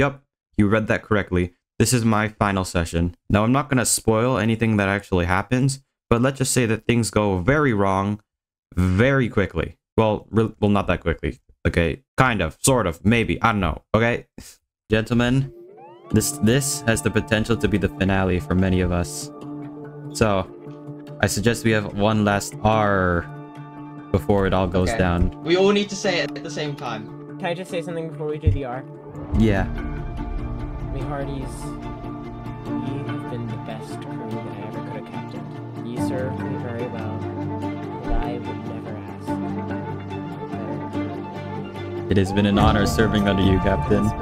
Yup, you read that correctly. This is my final session. Now, I'm not going to spoil anything that actually happens, but let's just say that things go very wrong very quickly. Well, re- well, not that quickly. Okay, kind of, sort of, maybe. I don't know. Okay, gentlemen, this this has the potential to be the finale for many of us. So, I suggest we have one last R before it all goes Okay. down. We all need to say it at the same time. Can I just say something before we do the R? Yeah. Me Hardies, you have been the best crew that I ever could have captained. You served me very well, and I would never ask better. It has been an honor serving under you, Captain. It's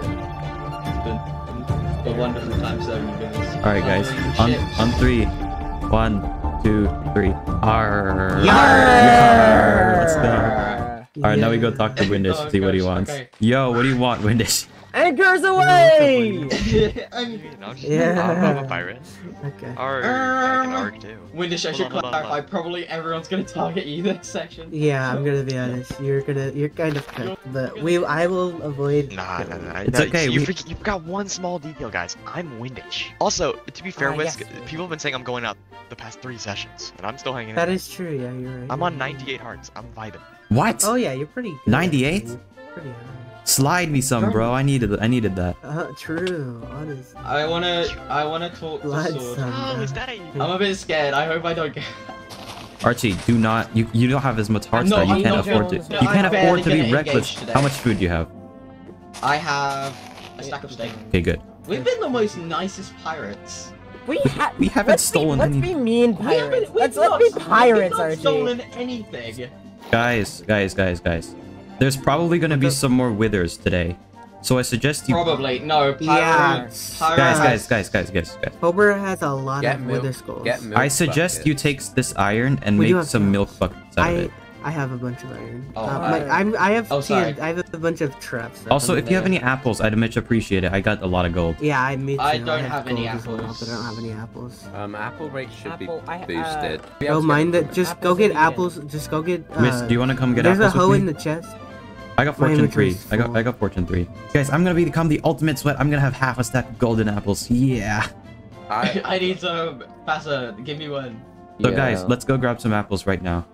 been a wonderful time serving you guys. All right, guys. On Ships. on three. One, two, three. Arr. Yarr! Let's go. All right, now we go talk to Windish Oh, to see what he oh, wants. okay. Yo, what do you want, Windish? Anchors away! I'm No, I'm just Yeah. I'm, I'm a pirate. Okay. Arg, I can Um, arg too. Windish, I Hold should on, hold on, clarify. on. Probably everyone's gonna target you this section. Yeah, I'm gonna be honest. You're gonna, you're kind of cooked, but we, I will avoid. Nah, nah, nah. It's no, okay, You we- forget, you've got one small detail, guys. I'm Windish. Also, to be fair, Ah, Whisk, yes. people have been saying I'm going out the past three sessions, and I'm still hanging That in. is true. Yeah, you're right. I'm you're on right. 98 hearts. I'm vibing. What? Oh yeah, you're pretty. 98? Pretty high. Slide me some, bro. I needed I needed that. Uh, true. Honest. I wanna, I wanna talk to Blood Sword. son. Oh, is that a... I'm a bit scared. I hope I don't get. Archie, do not. You you don't have as much heart No, star. You I'm can't not afford to. Jones. You can't barely afford to be reckless. today. How much food do you have? I have a stack of steak. Okay, good. We've been the most nicest pirates. We, ha- we haven't let's stolen be, let's any- be mean We haven't- pirates. we've Let's not- let's be pirates, we've not Archie. stolen anything. Guys, guys, guys, guys. There's probably gonna be some more withers today, so I suggest you. Probably no. Pyro, Yeah. Pyro Guys, guys, guys, guys, guys, guys. Hober has a lot Get of milk. wither skulls. Get milk. I suggest you take this iron and We make have some milk milk. buckets out of I, it. I have a bunch of iron. Oh, uh, my, I'm, I have Oh, sorry. TN I have a bunch of traps. Also, I'm if you have any apples, I'd much appreciate it. I got a lot of gold. Yeah, I me too. I don't have any gold as well, apples. but I don't have any apples. Um, apple rate should Apple, I- uh, be boosted. Oh, mind that. Just go get apples. Just go get. Uh, Miss, do you want to come get apples? there's a apples hoe with in the chest. I got fortune three. inventory's I got. I got fortune three. Guys, I'm gonna become the ultimate sweat. I'm gonna have half a stack of golden apples. Yeah. I, I need some. Passa, give me one. So guys, let's go grab some apples right now.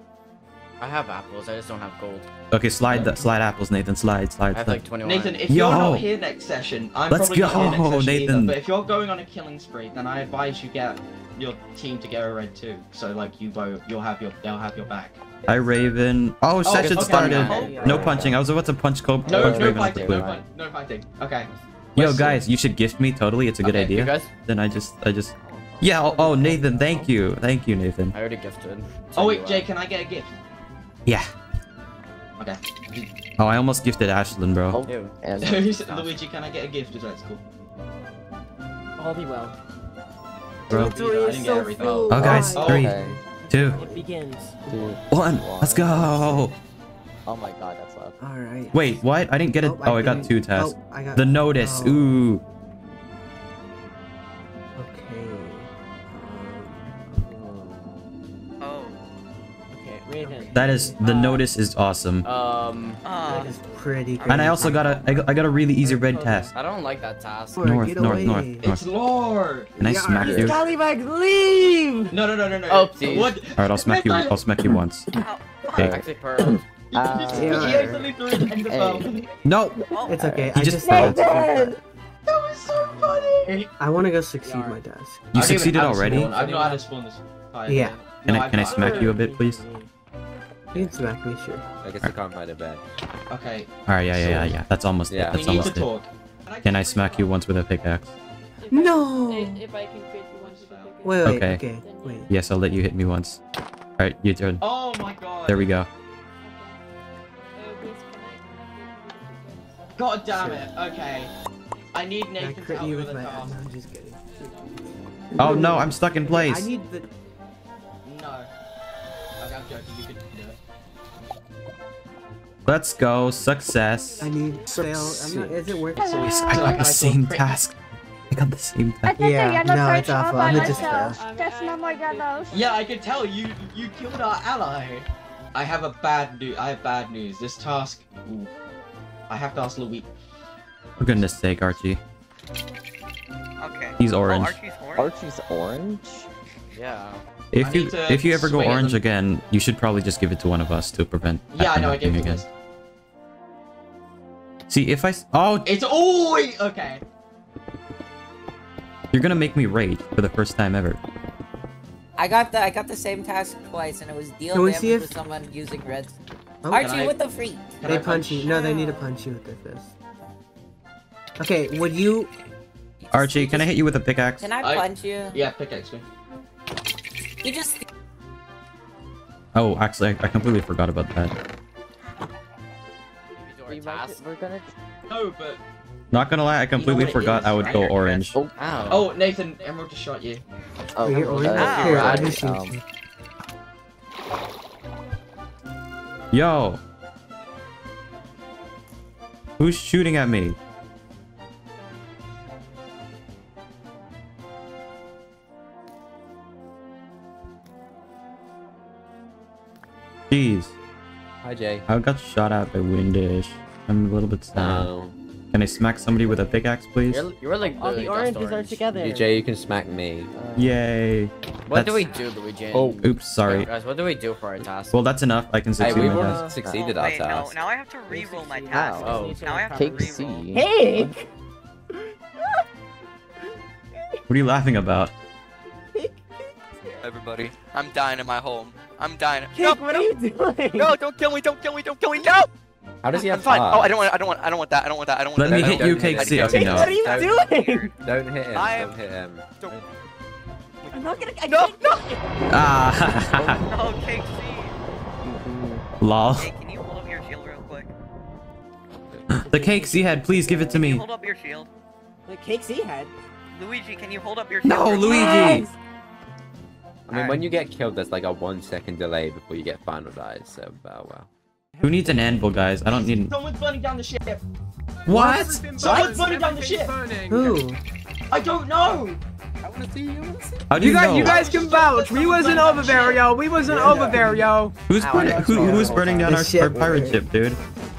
I have apples, I just don't have gold. Okay, slide the slide apples, Nathan. Slide, slide, I have slide. like 21. Nathan, if Yo. you're not here next session, I'm Let's probably not here next session Nathan. Either, but if you're going on a killing spree, then I advise you get your team to get a red too. So like you both, you'll have your, they'll have your back. Hi, Raven. Oh, session okay, started. okay. No punching. I was about to punch Cope. No, punch no Raven fighting, no, cliff. no fighting. Okay. Yo, West- guys, you should gift me. Totally, it's a good Okay, idea. You guys? Then I just, I just. Yeah. Oh, oh, Nathan, thank you, thank you, Nathan. I already gifted. Oh wait, you, Jay, uh, can I get a gift? Yeah. Okay. Oh, I almost gifted Ashlyn, bro. Oh. Ew. Luigi, can I get a gift? Is that cool? All be well. Bro. I didn't get everything. Oh, oh, guys, Oh, three, Okay. two, It begins. Two. one. Let's go. Oh my god, that's loud. All right. Wait, what? I didn't get it. Oh, Oh, I got two tasks. Oh, I got. The notice. oh, Ooh. That is the uh, notice is awesome. Um. That is pretty. Great. And I also got a I got, I got a really easy red task. I don't like that task. North, get north, away. north, north. It's Lord. Can I Yeah. smack you? All Scallywags, leave! No, no, no, no, no. Oopsies. What? right, I'll smack you. I'll smack you once. Okay. Actually, per. Uh, he yeah. threw it in the phone. No. Oh. It's okay. He I just just. fell. That was so funny. I want to go succeed my task. You I don't even succeeded already? I've not had a spawn this Yeah. Can I can I smack you a bit, please? You can smack me, sure. I guess I can't find a bed. Okay. All right, yeah, yeah, yeah, yeah. That's almost Yeah. it. We That's need almost to it. talk. Can I smack you once with a pickaxe? No. If I can create you one to the Wait, wait. Okay. Okay. Wait. Yes, I'll let you hit me once. All right, your turn. Oh my god. There we go. God damn it. Okay. I need I Nathan to crit help you me with with my. a task. No, I'm just kidding. Oh no, I'm stuck in I place. need the. Let's go. Success. I need sail. I'm not. Is it worth it? Yes, I got the same task. I got the same task. Yeah. No, it's awful. I'm gonna just fail. That's not my galos. Yeah, I can tell you you killed our ally. I have a bad news. I have bad news. This task. Ooh, I have to ask Louis. For goodness sake, Archie. Okay. He's oh, orange. Archie's orange? Archie's orange? Yeah. I If you if you ever go orange them. again, you should probably just give it to one of us to prevent. Yeah, I know. I gave happening it again. this. See, if I oh, It's oh okay. you're gonna make me rage for the first time ever. I got the I got the same task twice, and it was deal damage see if- with someone using reds. Oh, Archie, Can I- what the freak? Can they I punch you. No, they need to punch you with their fist. Okay, would you? Archie, can I hit you with a pickaxe? Can I I- punch you? Yeah, pickaxe me. You just Oh, actually, I, I completely forgot about that. Maybe do our We might, task. we're gonna. No, but Not gonna lie, I completely what it forgot is, I would right? go orange. Oh, Ow. oh Nathan, Emerald just shot you. oh, You're orange. uh, Here, I'll just shoot um. Yo, who's shooting at me? Jeez, Hi, Jay. I got shot at by Windish. I'm a little bit sad. No. Can I smack somebody with a pickaxe, please? You're, you're like All literally the just oranges are together. You, Jay, you can smack me. Uh, Yay. What do we do, Luigi? Oh, Oops, sorry. Guys, what do we do for our task? Well, that's enough. I can succeed Hey, succeed we my already task. succeeded our task. No, now I have to re-roll my task. Oh, now I have Cake C. Cake. What are you laughing about? Everybody, I'm dying in my home. I'm dying. Cake, what are you doing? No, don't kill me! Don't kill me! Don't kill me! No! How does he I'm have fine. fire? Oh, I don't want. I don't want. I don't want that. I don't want that. I don't want Let that. me hit you, I Cake don't- C. I Okay, no. What are you Don't- doing? Don't hit him. I am- Don't hit him. I'm not gonna. I No, can't- no! Ah, Oh, Cake C. lol. Hey, can you hold up your shield real quick? The cake C head, please give it to me. Hold up your shield. The cake C had. Luigi, can you hold up your shield? No, real quick? Luigi. I mean, when you get killed, there's like a one second delay before you get final dies. So, oh well. Who needs an anvil, guys? I don't need. Someone's burning down the ship. What? Someone's burning down the ship. Who? I don't know. How do you, You guys, know? you guys can vouch. We wasn't over there, yo. We wasn't over there, yo. Who's burning? Who, who's burning down our, ship our pirate ship, dude?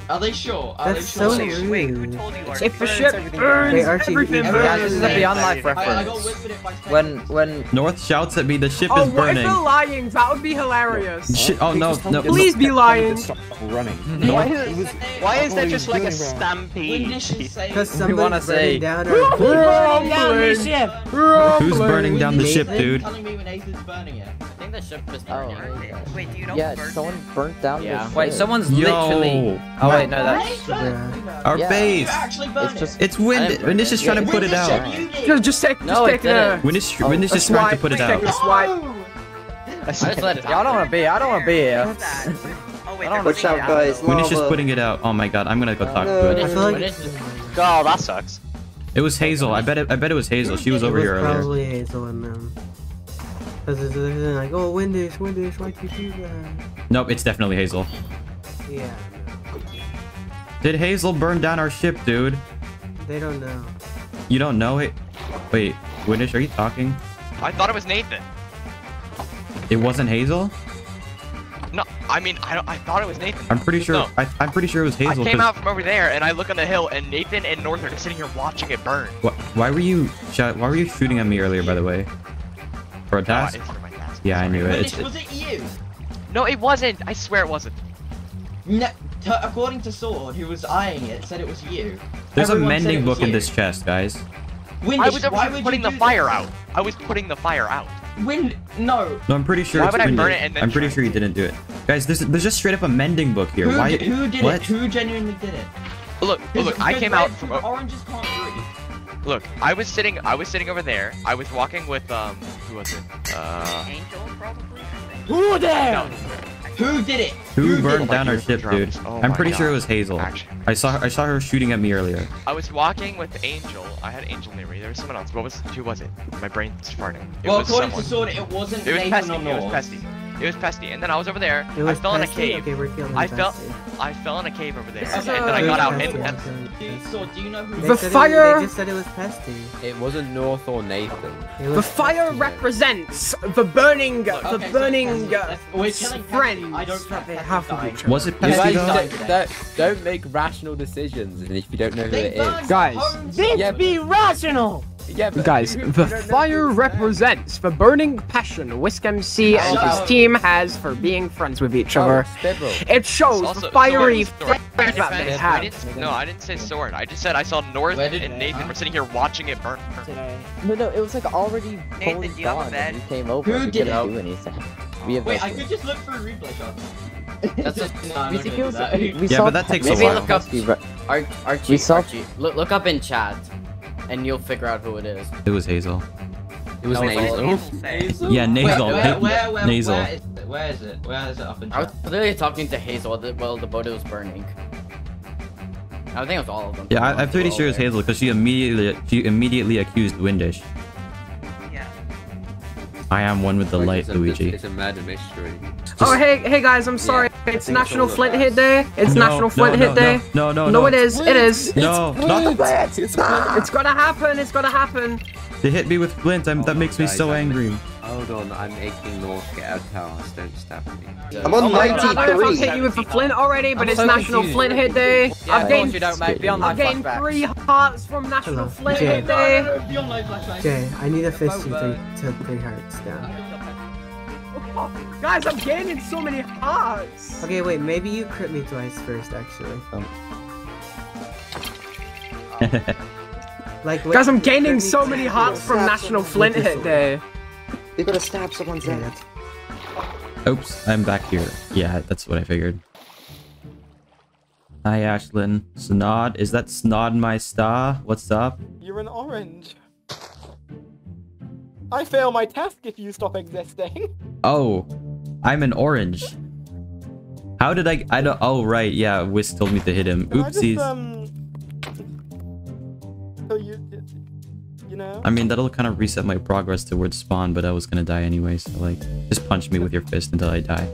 Are they sure? Are That's they so sure? Wait, who rude. told you? Archie? If the ship burns, Wait, Archie, everything burns. Yeah, this is a Beyond Life I, I got reference. it by When when North shouts at me, the ship Oh, is what if burning. they're lying? That would be hilarious. Shit, oh no, no. Please be lying. running. Why is, why is there just like a stampede? Windish. Because We wanna burning say- down our Burning down the ship. Who's burning down the ship, dude? telling me when Nathan's burning it. I think the ship is Oh, burning. Wait, do you know Yeah, who burned someone burnt down Yeah. the Wait, someone's Yo. literally. Oh wait, no, that's. Bruh. Our Yeah. base. You actually burn It's just It's wind. I didn't burn Windish it. is trying to put it out. said you did. Just, just take, just No, it take didn't. a, Windish, Oh, Windish a is trying to put it Just take a out. swipe. I just let it. Y'all don't want to be. I don't want to be here. Oh wait, I don't there's Watch out, guys. Windish is putting it out. Oh my god, I'm gonna go talk no. to I it. feel like- Oh, that sucks. It was Hazel. I bet it. I bet it was Hazel. She was over here earlier. probably Hazel and them. Because they're like, oh, Windish, Windish, why'd you do that? Nope, it's definitely Hazel. Yeah, Did Hazel burn down our ship, dude? they don't know. You don't know it? Wait, Windish, are you talking? I thought it was Nathan. It wasn't Hazel? No, I mean, I, I thought it was Nathan. I'm pretty sure. No. I, I'm pretty sure it was Hazel. I Hazel. came 'cause out from over there and I look on the hill and Nathan and North are just sitting here watching it burn. wh- why were you? Why were you shooting at me earlier? By the way, for a task? it's for my task. Yeah, I knew it. Windish, It's, was it you? No, it wasn't. I swear it wasn't. No, t- according to Sword, who was eyeing it, said it was you. there's a Everyone said mending it was book in this chest, guys. Windish, I was why would putting you the fire this? out. I was putting the fire out. Wind, no. No, I'm pretty sure Why it's would I burn it and then I'm pretty sure you didn't do it, guys. There's there's just straight up a mending book here. Who, why? who did what? it? Who genuinely did it? Look, look, I Because came out from. oranges can't breathe. Look, I was sitting. I was sitting over there. I was walking with um. Who was it? Uh. Angel probably. Who there? No. Who did it? Who did burned it? down our Like ship, dude? Oh I'm my pretty sure it was Hazel. Actually. I saw I saw her shooting at me earlier. I was walking with Angel. I had Angel near me. There was someone else. What was? Who was it? My brain's farting. It Well, was according someone. to Sword, it wasn't It was Pesty. It was North. Pesty. It was Pesty. And then I was over there. It was I fell in a cave. Okay, we're killing I fell. I fell in a cave over there. This And then I got out Pesty. and, and Dude, Sword, do you know who? The said it- fire- they just said it was Pesty. It wasn't North or Nathan. The fire Pesty. represents the burning, the Okay, so burning Pesty, uh, we're killing Pesty. friends I don't that they have with died. each other. Was it You Pesty guys don't, don't, don't make rational decisions and if you don't know who They it is. Guys. This Yeah, be rational. Yeah, but Guys, you- the you fire represents the burning passion Whisk MC and his oh. team has for being friends with each other. Oh, it shows Also, the fiery sword, sword. that they have. no, I didn't say sword. I just said I saw North and Nathan were sitting here watching it burn. No, no, it was like already Nathan, fully do you gone when you came over. Who we did couldn't it? do anything. We have Wait, I could just look for a replay shots. That's just No, I'm not Easy gonna do kills. that. We Yeah, saw but that takes a Maybe while. look up Husky re- Archie. We saw- Archie. Look, look up in chat, and you'll figure out who it is. It was Hazel. It was No, it's nasal. Yeah, nasal. Wait, where, where, where, nasal. Where is it? Where is it? Where is it up in I was chat? literally talking to Hazel while the boat was burning. I think it was all of them. Yeah, I, I'm pretty sure it's Hazel because she immediately she immediately accused Windish. Yeah. I am one with the Like, light, it's a- Luigi. It's a murder mystery. Oh hey hey guys, I'm sorry. It's it's National all of Flint. Hit Day. It's No, National no, Flint no, Hit Day. No, no, no, No, no. it is. It is. No, not the Flint. It's gonna happen. It's gonna happen. They hit me with flint. I'm, that makes me Guys, so I'm- angry. Hold on, I'm making North get out of house. Don't stab me. I'm on Oh my God, I don't know if I've hit you with the Flint already, but I'm it's so National confused. Flint Hit Day. Yeah, I've gained you don't, mate. Be on my I've gained flashback. three hearts from National Hello, Flint Jay. Hit Day. Beyond no. Jay, I need a fist to three, three hearts down. Guys, I'm gaining so many hearts. Okay, wait, maybe you crit me twice first, actually. Um. Like, wait, Guys, I'm gaining so many hearts from National Flint with Hit this Day. You gotta stab someone's head. Oops, I'm back here. Yeah, that's what I figured. Hi, Ashlyn. Snod, is that Snod my star? What's up? You're an orange. I fail my task if you stop existing. Oh, I'm an orange. How did I? I don't. Oh, right. Yeah, Whisk told me to hit him. Oopsies. um. So you, you know. I mean, that'll kind of reset my progress towards spawn, but I was gonna die anyway. So like, just punch me with your fist until I die.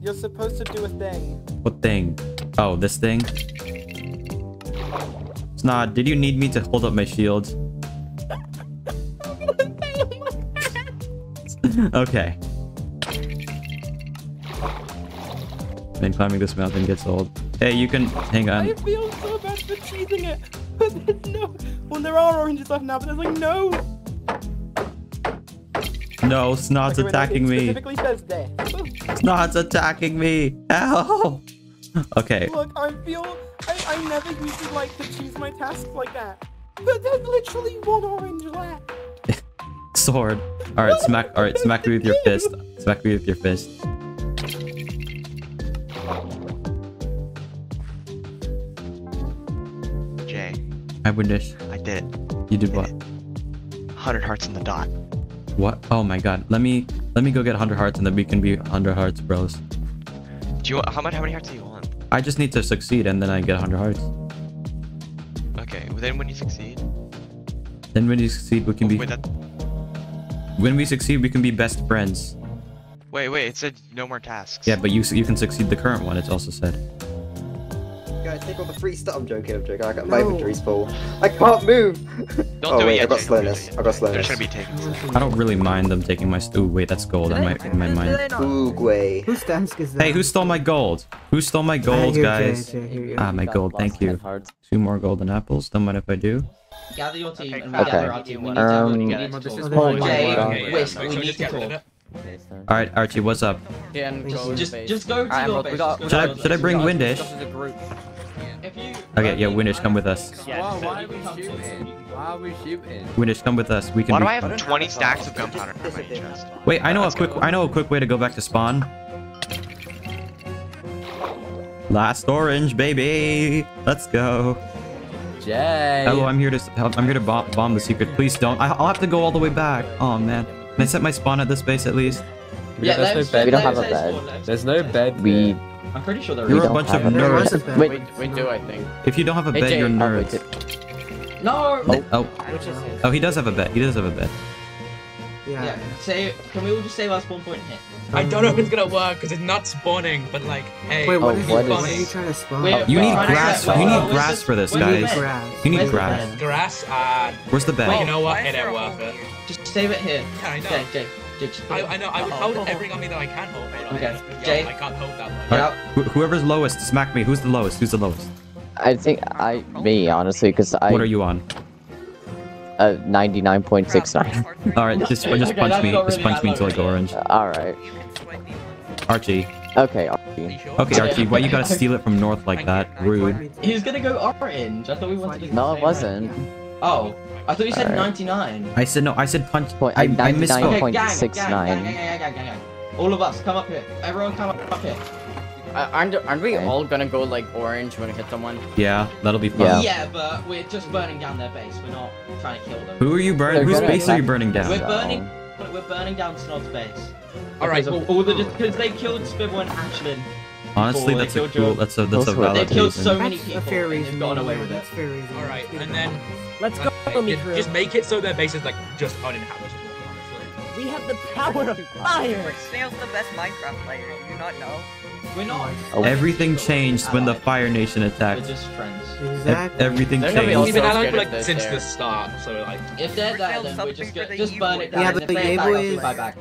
You're supposed to do a thing. What thing? Oh, this thing. Snod, did you need me to hold up my shield? okay. Then climbing this mountain gets old. Hey, you can hang on. I feel so bad for cheating it. But no. Well, there are oranges left now, but there's like no. No, Snod's Okay, attacking me. Specifically says. Snod's attacking me. Help! Okay. Look, I feel. I, I never usually like to choose my tasks like that. But there's literally one orange left. Sword. Alright, smack alright, smack me with your fist. Smack me with your fist. I would dish. I did it. You did what? 100 hearts in the dot. What? Oh my god. Let me let me go get 100 hearts and then we can be 100 hearts bros. Do you want, how much? How many hearts do you want? I just need to succeed and then I get 100 hearts. Okay, well then when you succeed, Then when you succeed we can be wait, that, when we succeed we can be best friends. wait, wait, it said no more tasks. Yeah, but you you can succeed the current one. It's also said. Guys, take all the free stuff. I'm joking, I'm joking. I got No. my inventory's full. I can't move! Don't oh, do wait, it yet, I got Jay, don't do it slowness. yet. I got They're slowness. just gonna be taken. I don't really mind them taking my. St- Ooh, wait, that's gold. I might I might mind. Oogway. Whose desk is that? Hey, who stole my gold? Who stole my gold, here, guys? Jay, here. Ah, my gold. Thank you. Two more golden apples. Don't mind if I do. Gather your team and Okay. gather our team. We need to have Um, we need to talk. is Jay, God. Whisk, we need to talk. All right, Archie, what's up? Yeah, and Just, just go to Alright, your look, base. got- Should I should I bring Windish? Okay, yeah, Windish, come with us. Wow, why are we shooting? Why are we shooting? Windish, come with us. We can. Why do I have 20 stacks of gunpowder in my chest? Wait, I know a quick. I know a quick way to go back to spawn. Last orange, baby. Let's go. Jay. Hello, I'm here to. help. I'm here to bomb, bomb the secret. Please don't. I, I'll have to go all the way back. Oh man. Can I set my spawn at this base at least? Yeah, There's no let's- bed. We don't have a bed. There's no bed. We. There. I'm pretty sure there You're is. a don't bunch have of a- There nerds. was. Wait, We do, I think. If you don't have a Hey, bed, Jay, you're nerds. No. Oh, oh, Which is his? oh, he does have a bed. He does have a bed. Yeah. Yeah. Say, can we all just save our spawn point here? I don't know if it's gonna work because it's not spawning, but like, hey, Wait, what Oh, is what? What is- are you trying to spawn? Wait, You wait, need grass. wait, You need grass for this, the- where's the guys. Grass. You need Where's grass. grass. Uh, Where's the but bed? you know what? Why It is ain't worth it. Just save it here. Yeah, I know. Jay, Jay, Jay, just I, I know. I would hold every army that I can hold. But Okay, Yo, Jay. I can't hold that much. All Yeah. wh- whoever's lowest, smack me. Who's the lowest? Who's the lowest? I think I me honestly because I What are you on? Uh, 99.69. All right, just just Okay, punch me. Just punch me until I go okay. orange. Alright. Archie. Okay, Archie. Okay, Archie. Why you gotta steal it from North like that? Rude. He was gonna go orange. I thought we wanted to. do No, it wasn't. rank. Oh, I thought you said Alright. 99. I said no. I said punch. Point- I, I 99 misspoke. point- gang, 0.69. gang, gang, gang, gang, gang, gang, gang. All of us, come up here. Everyone, come up, up here. Uh, aren't aren't we Okay. all gonna go like orange when we hit someone? Yeah, that'll be fun. Yeah. Yeah, but we're just burning down their base. We're not trying to kill them. Who are you burning? Whose base are you burning down? We're burning. We're burning down Snod's base. Alright, Because all the because they killed Spibble and Ashlyn. Honestly, that's a killed cool. Joe. That's a that's a Also, uh, They killed so many That's people. a fair and reason. they've gotten away with it. That's fair reason. Alright, and get then Let's go, Okay, me just, just make it so their base is like just uninhabitable. Honestly. We have the power of fire. Snail's the best Minecraft player. Do you not know? We're not. Everything changed when the Fire Nation attacked. We're just friends. Ev- Exactly. Everything They're gonna be all changed. We've been allied for if like they're since there. the start, so like If they're there, Still then we're just for go- the just burn it down. Yeah, and but the they attack Yabo is- back.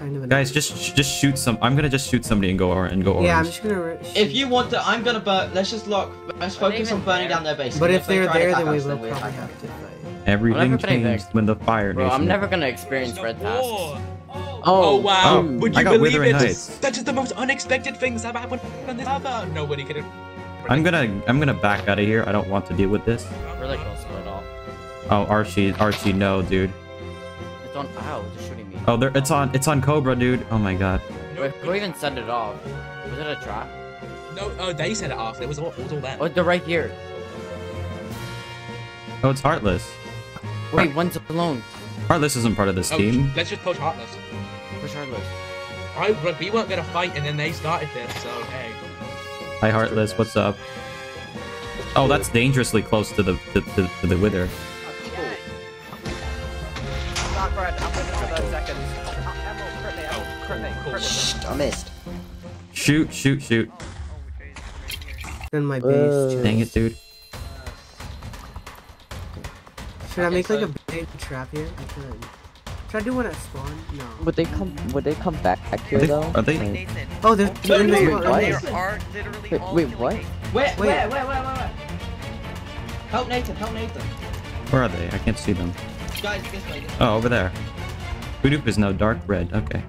Kind of Guys, just just shoot some. I'm gonna just shoot somebody and go or and go orange. Yeah, I'm just gonna. If you want to, I'm gonna burn. Let's just lock. Let's focus on burning there? down their base. But and if they're try to there, then we us, will probably have to fight. Everything I'm never putting changed when the Fire Bro, I'm never gonna experience red tasks. Oh, oh, Oh wow! Oh, Would I you got believe Withering it? Heights. That is the most unexpected things that happened on this ever. Nobody could have. I'm gonna I'm gonna back out of here. I don't want to deal with this. We're like all split off. Oh, Archie, Archie, no, dude. It's on. Ow! They're shooting me. Oh, there, it's on, it's on Cobra, dude. Oh my god. Wait, who even set it off? Was it a trap? No, oh, they set it off. It was all, it was all them. Oh, they're right here. Oh, it's Heartless. Wait, one's alone. Heartless isn't part of this Oh, team. let's just push Heartless. Where's Heartless? I, but we weren't gonna fight, and then they started this. So hey. Hi, Heartless. What's up? Oh, that's dangerously close to the to, to, to the Wither. Cool. I missed. Shoot, shoot, shoot. Then my Uh, base. Dang it, dude. Should I Okay, make like a big trap here? I could. Should I do one at spawn? No. Would they come? Would they come back here Are they- though? are they- Like- Oh, there's they're in the Wait, spawn. what? right There there. are literally Wait, wait, what? Nathan. Where, Wait. where, where, where, where, where? Help Nathan, help Nathan. Where are they? I can't see them. Guys, this way. This way. Oh, over there. Hoodoo is now dark red. Okay.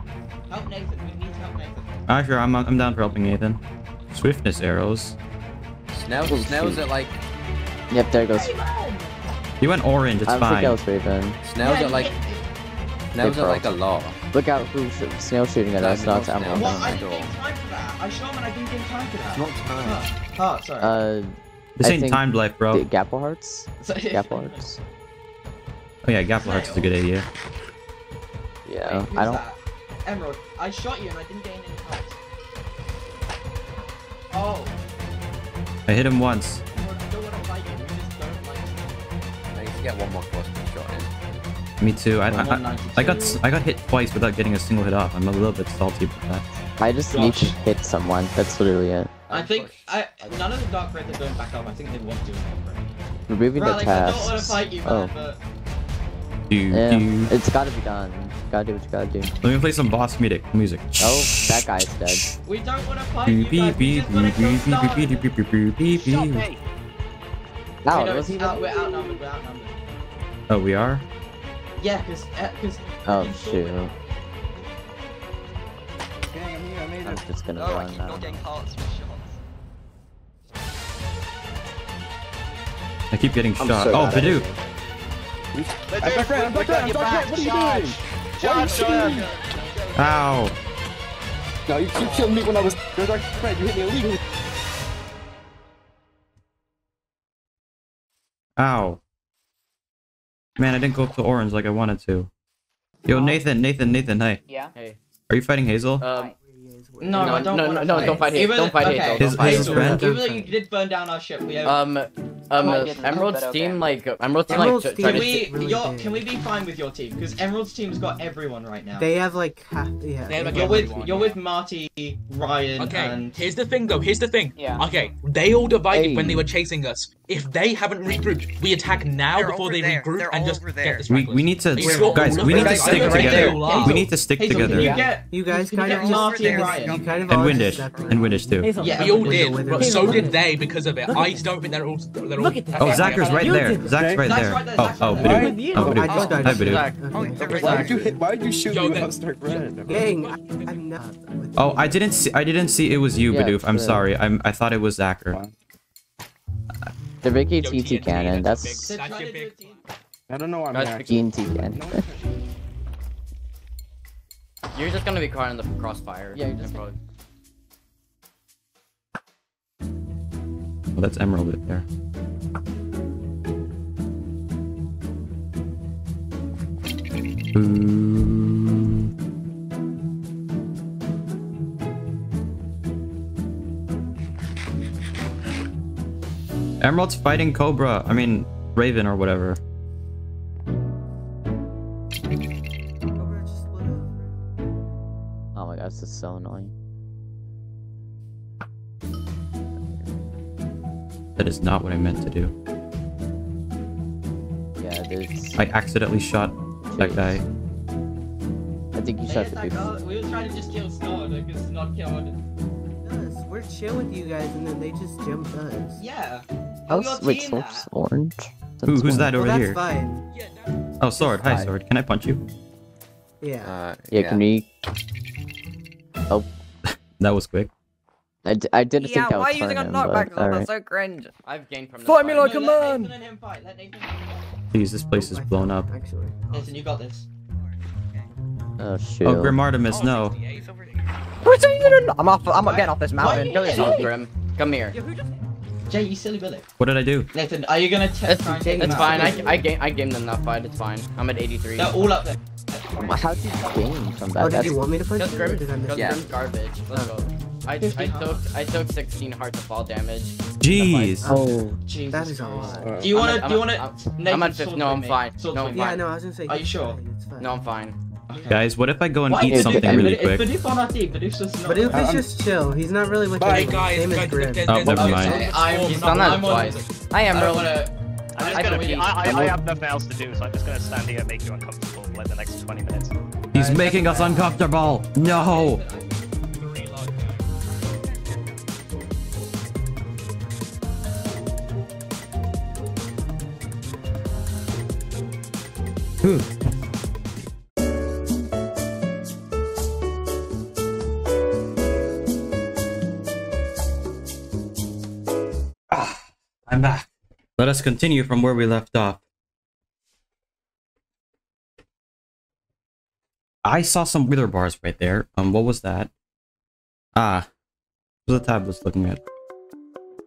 Help Nathan. We need to help Nathan. Ah, sure. I'm I'm down for helping Nathan. Swiftness arrows. Snails, snails are like Yep, there goes. You went orange. It's I don't think fine. that was Raven. snails Yeah, are like snails are like a law. Look out who sh- snail shooting at us, no not snail. Emerald. What? I my didn't door. get time for that. I shot him and I didn't get time for that. It's not time. Oh, oh, sorry. Uh, This I ain't timed life, bro. Gapple Hearts? Gapple Hearts? Oh yeah, Gapple Hearts is a good idea. Yeah, Wait, I don't. that? Emerald, I shot you and I didn't gain any health. Oh. I hit him once. Emerald, I don't want to fight you. We just don't like you. I need to get one more crossbow shot in. Me too. I, I, I, 192. I got s- I got hit twice without getting a single hit off. I'm a little bit salty about that. I just need to hit someone. That's literally it. I think I none of the dark red are going back up. I think they want to. Removing the Right, like, I don't want to tasks. fight you, man, Oh, but Do, yeah. do. It's gotta be done. Gotta do what you gotta do. Let me play some boss music. Music. Oh, that guy's dead. we don't want to fight you, guys. We beep, just wanna out, dead? we're outnumbered. We're outnumbered. Oh, we are. Yeah, cause uh, because. Oh, shoot. I'm just gonna No, I run keep now. not getting hearts for shots. I keep getting I'm shot. so oh, bad at Bidoof. I'm back red, I'm back red, I'm back red, what are you doing? Charge, charge! Ow. No, you, you killed me when I was you're like Fred, you hit me illegally. Ow. Man, I didn't go up to orange like I wanted to. Yo, Nathan, Nathan, Nathan, hey. Yeah. Hey. Are you fighting Hazel? Um. No, No, I don't no, wanna no, no, don't fight Hazel, Even- don't fight okay. Hazel, His- don't fight Hazel's Even though you did burn down our ship, we have. Um, um, might get Emerald's but okay. team, like, Emerald's team, Emerald's like, team Can we, really your, can we be fine with your team? Because Emerald's team's got everyone right now. They have like half. Yeah. They have, like, You're everyone. with, you're with Marty, Ryan, Okay, and here's the thing though, here's the thing. Yeah. Okay, they all divided when they were chasing us. If they haven't regrouped, we attack now They're before they there. regroup They're and just over get this We, we need to, guys, we need to stick together. We need to stick together. Can you get, You guys can you kind get of Marty and Ryan. You um, And Windish. And Windish too. Yeah, we all did, but so did they because of it. Look I at don't think they're all. They're all Look at this. Oh, Zachar's right You there. did. Zach's right Zach's there. right there, Oh, Zach's oh, right Bidoof. there. With you. Oh, Oh, I Bidoof. just started. Hi, Bidoof. Zach. Okay. Why did you hit? Why did you shoot Yo, me then- without start running? Gang, I, I'm not. with Oh, you. I didn't see. I didn't see it was you, Yeah, Bidoof. I'm it's, sorry. I'm. I thought it was Zachar. The Ricky Yo, TNT TNT, cannon. that's That's big. That's your big. I don't know why I'm Guys, here. TNT cannon. You're just gonna be caught in the crossfire. Yeah, you're just- Probably- Oh, that's Emerald right there. Emerald's fighting Cobra. I mean, Raven or whatever. So annoying. That is not what I meant to do. Yeah, there's. I accidentally shot that guy. I think you shot the attacked dude. us. We were trying to just kill Scott because not killed. Us, We're chill with you guys, and then they just jumped us. Yeah. Oh, your wait, team that. orange. Who, who's that over well, here? that's fine. Oh, Sword. Hi, Sword. Can I punch you? Yeah. Uh, Yeah, can we? Oh, that was quick. I, d- I didn't Yeah, think that why would are you using a knockback but zone? alright. That's so cringe. I've gained from this Fight me like a No, let man. Nathan and him fight. Let Nathan and him fight. Please, this place is blown up. Actually. Nathan, you got this. Oh shoot. Oh, Grim Artemis, no. I'm off. I'm getting off this mountain. Why? Kill yourself, Grim. Come here. Jay, you silly Billy. What did I do? Nathan, are you gonna test? It's, try it's fine. I, I, game, I gamed them that fight. It's fine. I'm at 83. They're all up there. How did you gain from that? Oh, did That's you want me to punch Just you? or Grim, Did I miss just Yeah. Garbage. Let's go. I, I took I took 16 heart to fall damage. Jeez. oh. Jesus That is a Christ. lot. Do you wanna? at- do you I'm wanna? at- I'm Nathan, at fif- sword no, I'm fine. No, I'm me. Yeah, fine. no, I was gonna say. Are you sure? fine, It's fine. No, I'm fine. Guys, what if I go and Why eat is something Bidoof- really is quick? Bidoof on our team? Bidoof's just not. But Oof is Um, just chill. He's not really with Bye, Hey anyone. guys, Same as guys, Grim. Oh, there's- never mind. I'm, He's done that I'm twice. I I am don't I'm just I gonna be. I, I, I have nothing else to do, so I'm just gonna stand here and make you uncomfortable for like the next 20 minutes. He's making us uncomfortable. No. Whew. Us continue from where we left off. I saw some wither bars right there. Um, what was that? Ah, what was the tab I was looking at?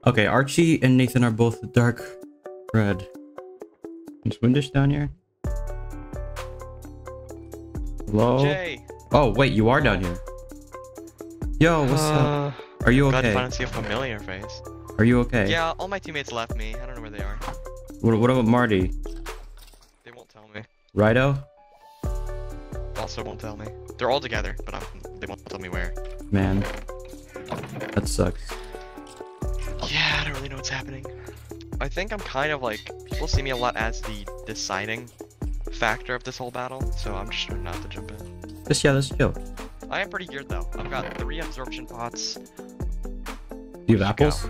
Okay, Archie and Nathan are both dark red. Is Windish down here? Hello? Jay. Oh, wait, you are down here. Yo, what's Uh, up? Are you okay? finally see a familiar face. Are you okay? Yeah, all my teammates left me. I don't know where they are. What, what about Marty? They won't tell me. Rido? Also won't tell me. They're all together, but I'm, they won't tell me where. Man. That sucks. Yeah, I don't really know what's happening. I think I'm kind of like people see me a lot as the deciding factor of this whole battle, so I'm just trying not to jump in. Just, yeah, let's chill. I am pretty geared though. I've got three absorption pots. Do you have apples?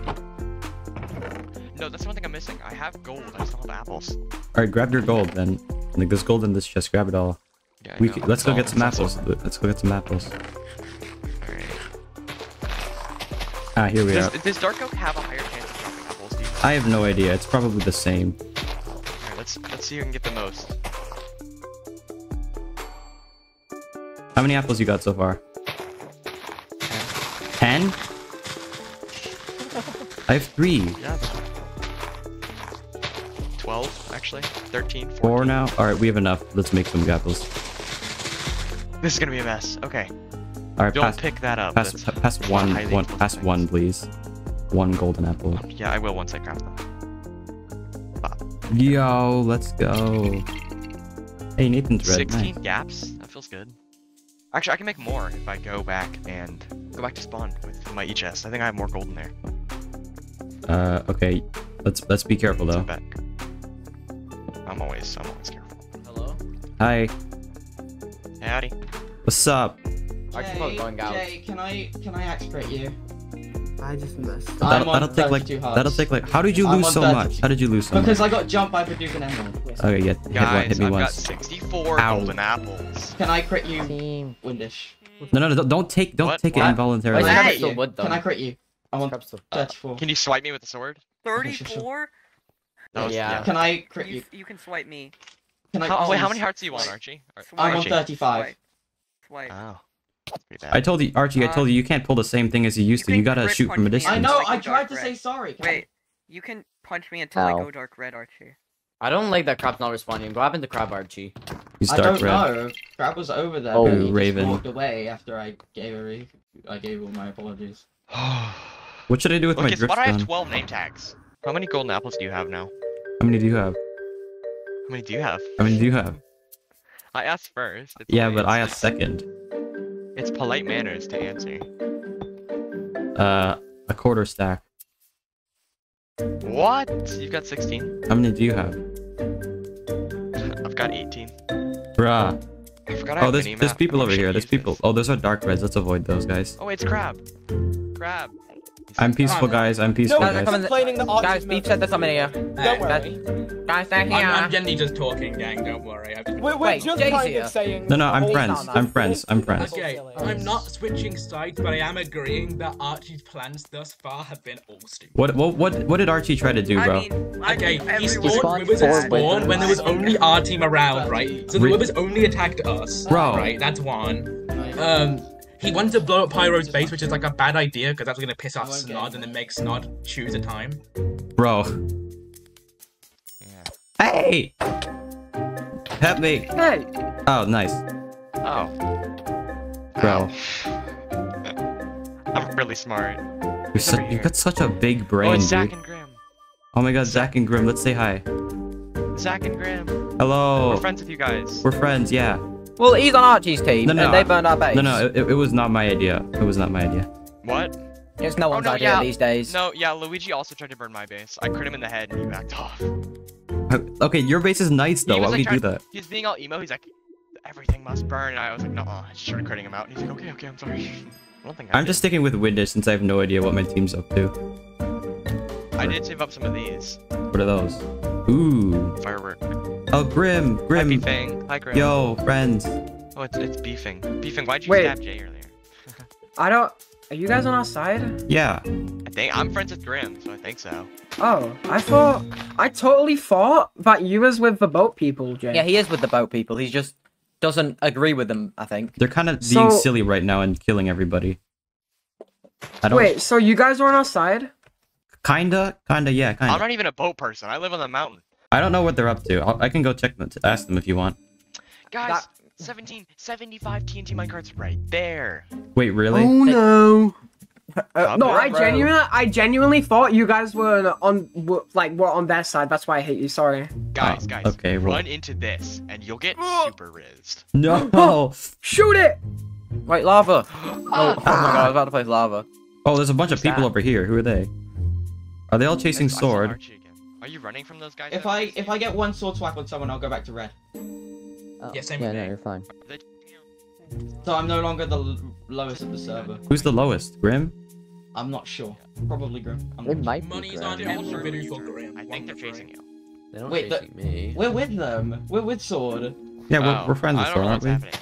No, that's the one thing I'm missing. I have gold. I just don't have apples. Alright, grab your gold then. Like, there's gold in this chest, grab it all. Yeah, we let's go get some apples. Let's go get some apples. Alright. Ah, here we Does, are. does Dark Oak have a higher chance of dropping apples? Do you know? I have no idea. It's probably the same. Alright, let's let's see who can get the most. How many apples you got so far? Ten? I have three. Yeah. Actually. Thirteen, four. Four now? Alright, we have enough. Let's make some apples. This is gonna be a mess. Okay. Alright, Don't pass, pick that up. pass, That's pa- pass not one, one, pass things. one, please. One golden apple. Yeah, I will once I craft them. Yo, let's go. Hey, Nathan's red. 16 Nice. gaps? That feels good. Actually, I can make more if I go back and go back to spawn with my e-chest. I think I have more gold in there. Uh, okay. Let's let's be careful though. Back. I'm always, I'm always careful. Hello? Hi. Howdy. What's up? Archie's Jay, probably going out. Jay, can I can I axe crit you? I just messed up. I'm That'll, on that'll take like that'll take like. How did you lose so 30 much? How did you lose so Because much? I got jumped by Baduk and Emerald. Okay, yeah, hit, one, Guys, hit me I've got 64 Ow. golden apples. Can I crit you, Windish? No, no, no, don't take, don't What? take it involuntarily. Why is Can I crit you? wood, though? Can I crit you? I want 34. Can you swipe me with the sword? Okay, sure, sure. 34? That was- Yeah. Can I crit You, you? you can swipe me. Can I? How, wait, how many hearts do you want, Archie? Ar- I'm on 35. Swipe. Oh. I told you, Archie. I told you you can't pull the same thing as you used to. You gotta shoot from a distance. I know. I, I a tried to red. say sorry. Can I- Wait, you can punch me until I go dark red, Archie. I don't like that crab's not responding. What happened to Crab Archie? He's dark I don't red. know. Crab was over there. Oh, but he just Raven. walked away after I gave a re- I gave all my apologies. What should I do with my Okay, so why do I have 12 name tags? How many golden apples do you have now? How many do you have? How many do you have? How many do you have? I asked first. It's Yeah, but I asked second. It's polite manners to answer. Uh, a quarter stack. What? You've got 16? How many do you have? I've got 18. Bruh. I forgot I Oh, there's there's people over here. There's people. Oh, those are dark reds. Let's avoid those guys. Oh, it's crab. Crab. I'm peaceful, guys. I'm peaceful, Guys, guys. I'm complaining that Guys, Archie's Beef said there's something here. Don't worry. Guys, they're I'm, here. I'm generally just talking, gang. Don't worry. I've... We're, we're Wait, just Jay's kind here. of saying. No, no, I'm friends. no, no. I'm friends. I'm friends. Okay, I'm not switching sides, but I am agreeing that Archie's plans thus far have been all stupid. What what what what did Archie try to do, bro? I mean, Okay, he everyone- spawned Withers at spawn when there was only our team around, right? So the Re- Withers only attacked us. Bro. Right, that's one. Um, he wanted to blow up Pyro's base, which is like a bad idea because that's gonna piss off Okay. Snod and then make Snod choose a time. Bro. Yeah. Hey. Help me. Hey, Oh, nice, Oh. bro. I'm really smart. You're su you've got such a big Oh, brain, it's Zach dude. and Grim. Oh my God, Zach and Grim. Let's say hi. Zach and Grim. Hello. We're friends with you guys. We're friends. Yeah. Well, he's on Archie's team, No, no, and they burned our base. No, no, it, it was not my idea. It was not my idea. What? It's no Oh, one's no, idea yeah. these days. No, yeah, Luigi also tried to burn my base. I crit him in the head and he backed off. Okay, your base is nice though. Why would like, you do that? He's being all emo. He's like, everything must burn. And I was like, no, I just started critting him out. And he's like, okay, okay, I'm sorry. I don't think I I'm just sticking with Windish since I have no idea what my team's up to. I did save up some of these. What are those? Ooh. Firework. Oh, Grim. Hi, Grim. Beefing. Hi, Grim. Yo, friends. Oh, it's, it's Beefing. Beefing, why'd you Wait. stab Jay earlier? I don't. Are you guys on our side? Yeah. I think I'm friends with Grim, so I think so. Oh, I thought. I totally thought that you was with the boat people, Jay. Yeah, he is with the boat people. He just doesn't agree with them, I think. They're kind of being So- silly right now and killing everybody. I don't. Wait, so you guys are on our side? Kinda, kinda, yeah, kinda. I'm not even a boat person. I live on the mountain. I don't know what they're up to. I'll, I can go check them, ask them if you want. Guys, 17, 75 TNT minecarts right there. Wait, really? Oh no. Uh, No, I genuinely, I genuinely thought you guys were on, were, like, were on their side. That's why I hate you. Sorry. Guys, Oh, guys, okay, well- run into this, and you'll get super rizzed. No. Shoot it! Wait, lava. Oh, oh my god, I was about to place lava. Oh, there's a bunch of people that? over here. Who are they? Are they all chasing I saw sword? Archie again. Are you running from those guys? If? I if I get one sword swipe on someone, I'll go back to red. Oh, Yeah, same yeah, with no, me. you're fine. So I'm no longer the l- lowest of the server. Who's the lowest? Grim? I'm not sure. Probably Grim. I'm It not might be Money's Grim. on every for Grim. I think they're chasing you. They're not Wait, the- me. We're with them. We're with sword. Yeah, we're, Oh, we're friends with sword, aren't we? happening.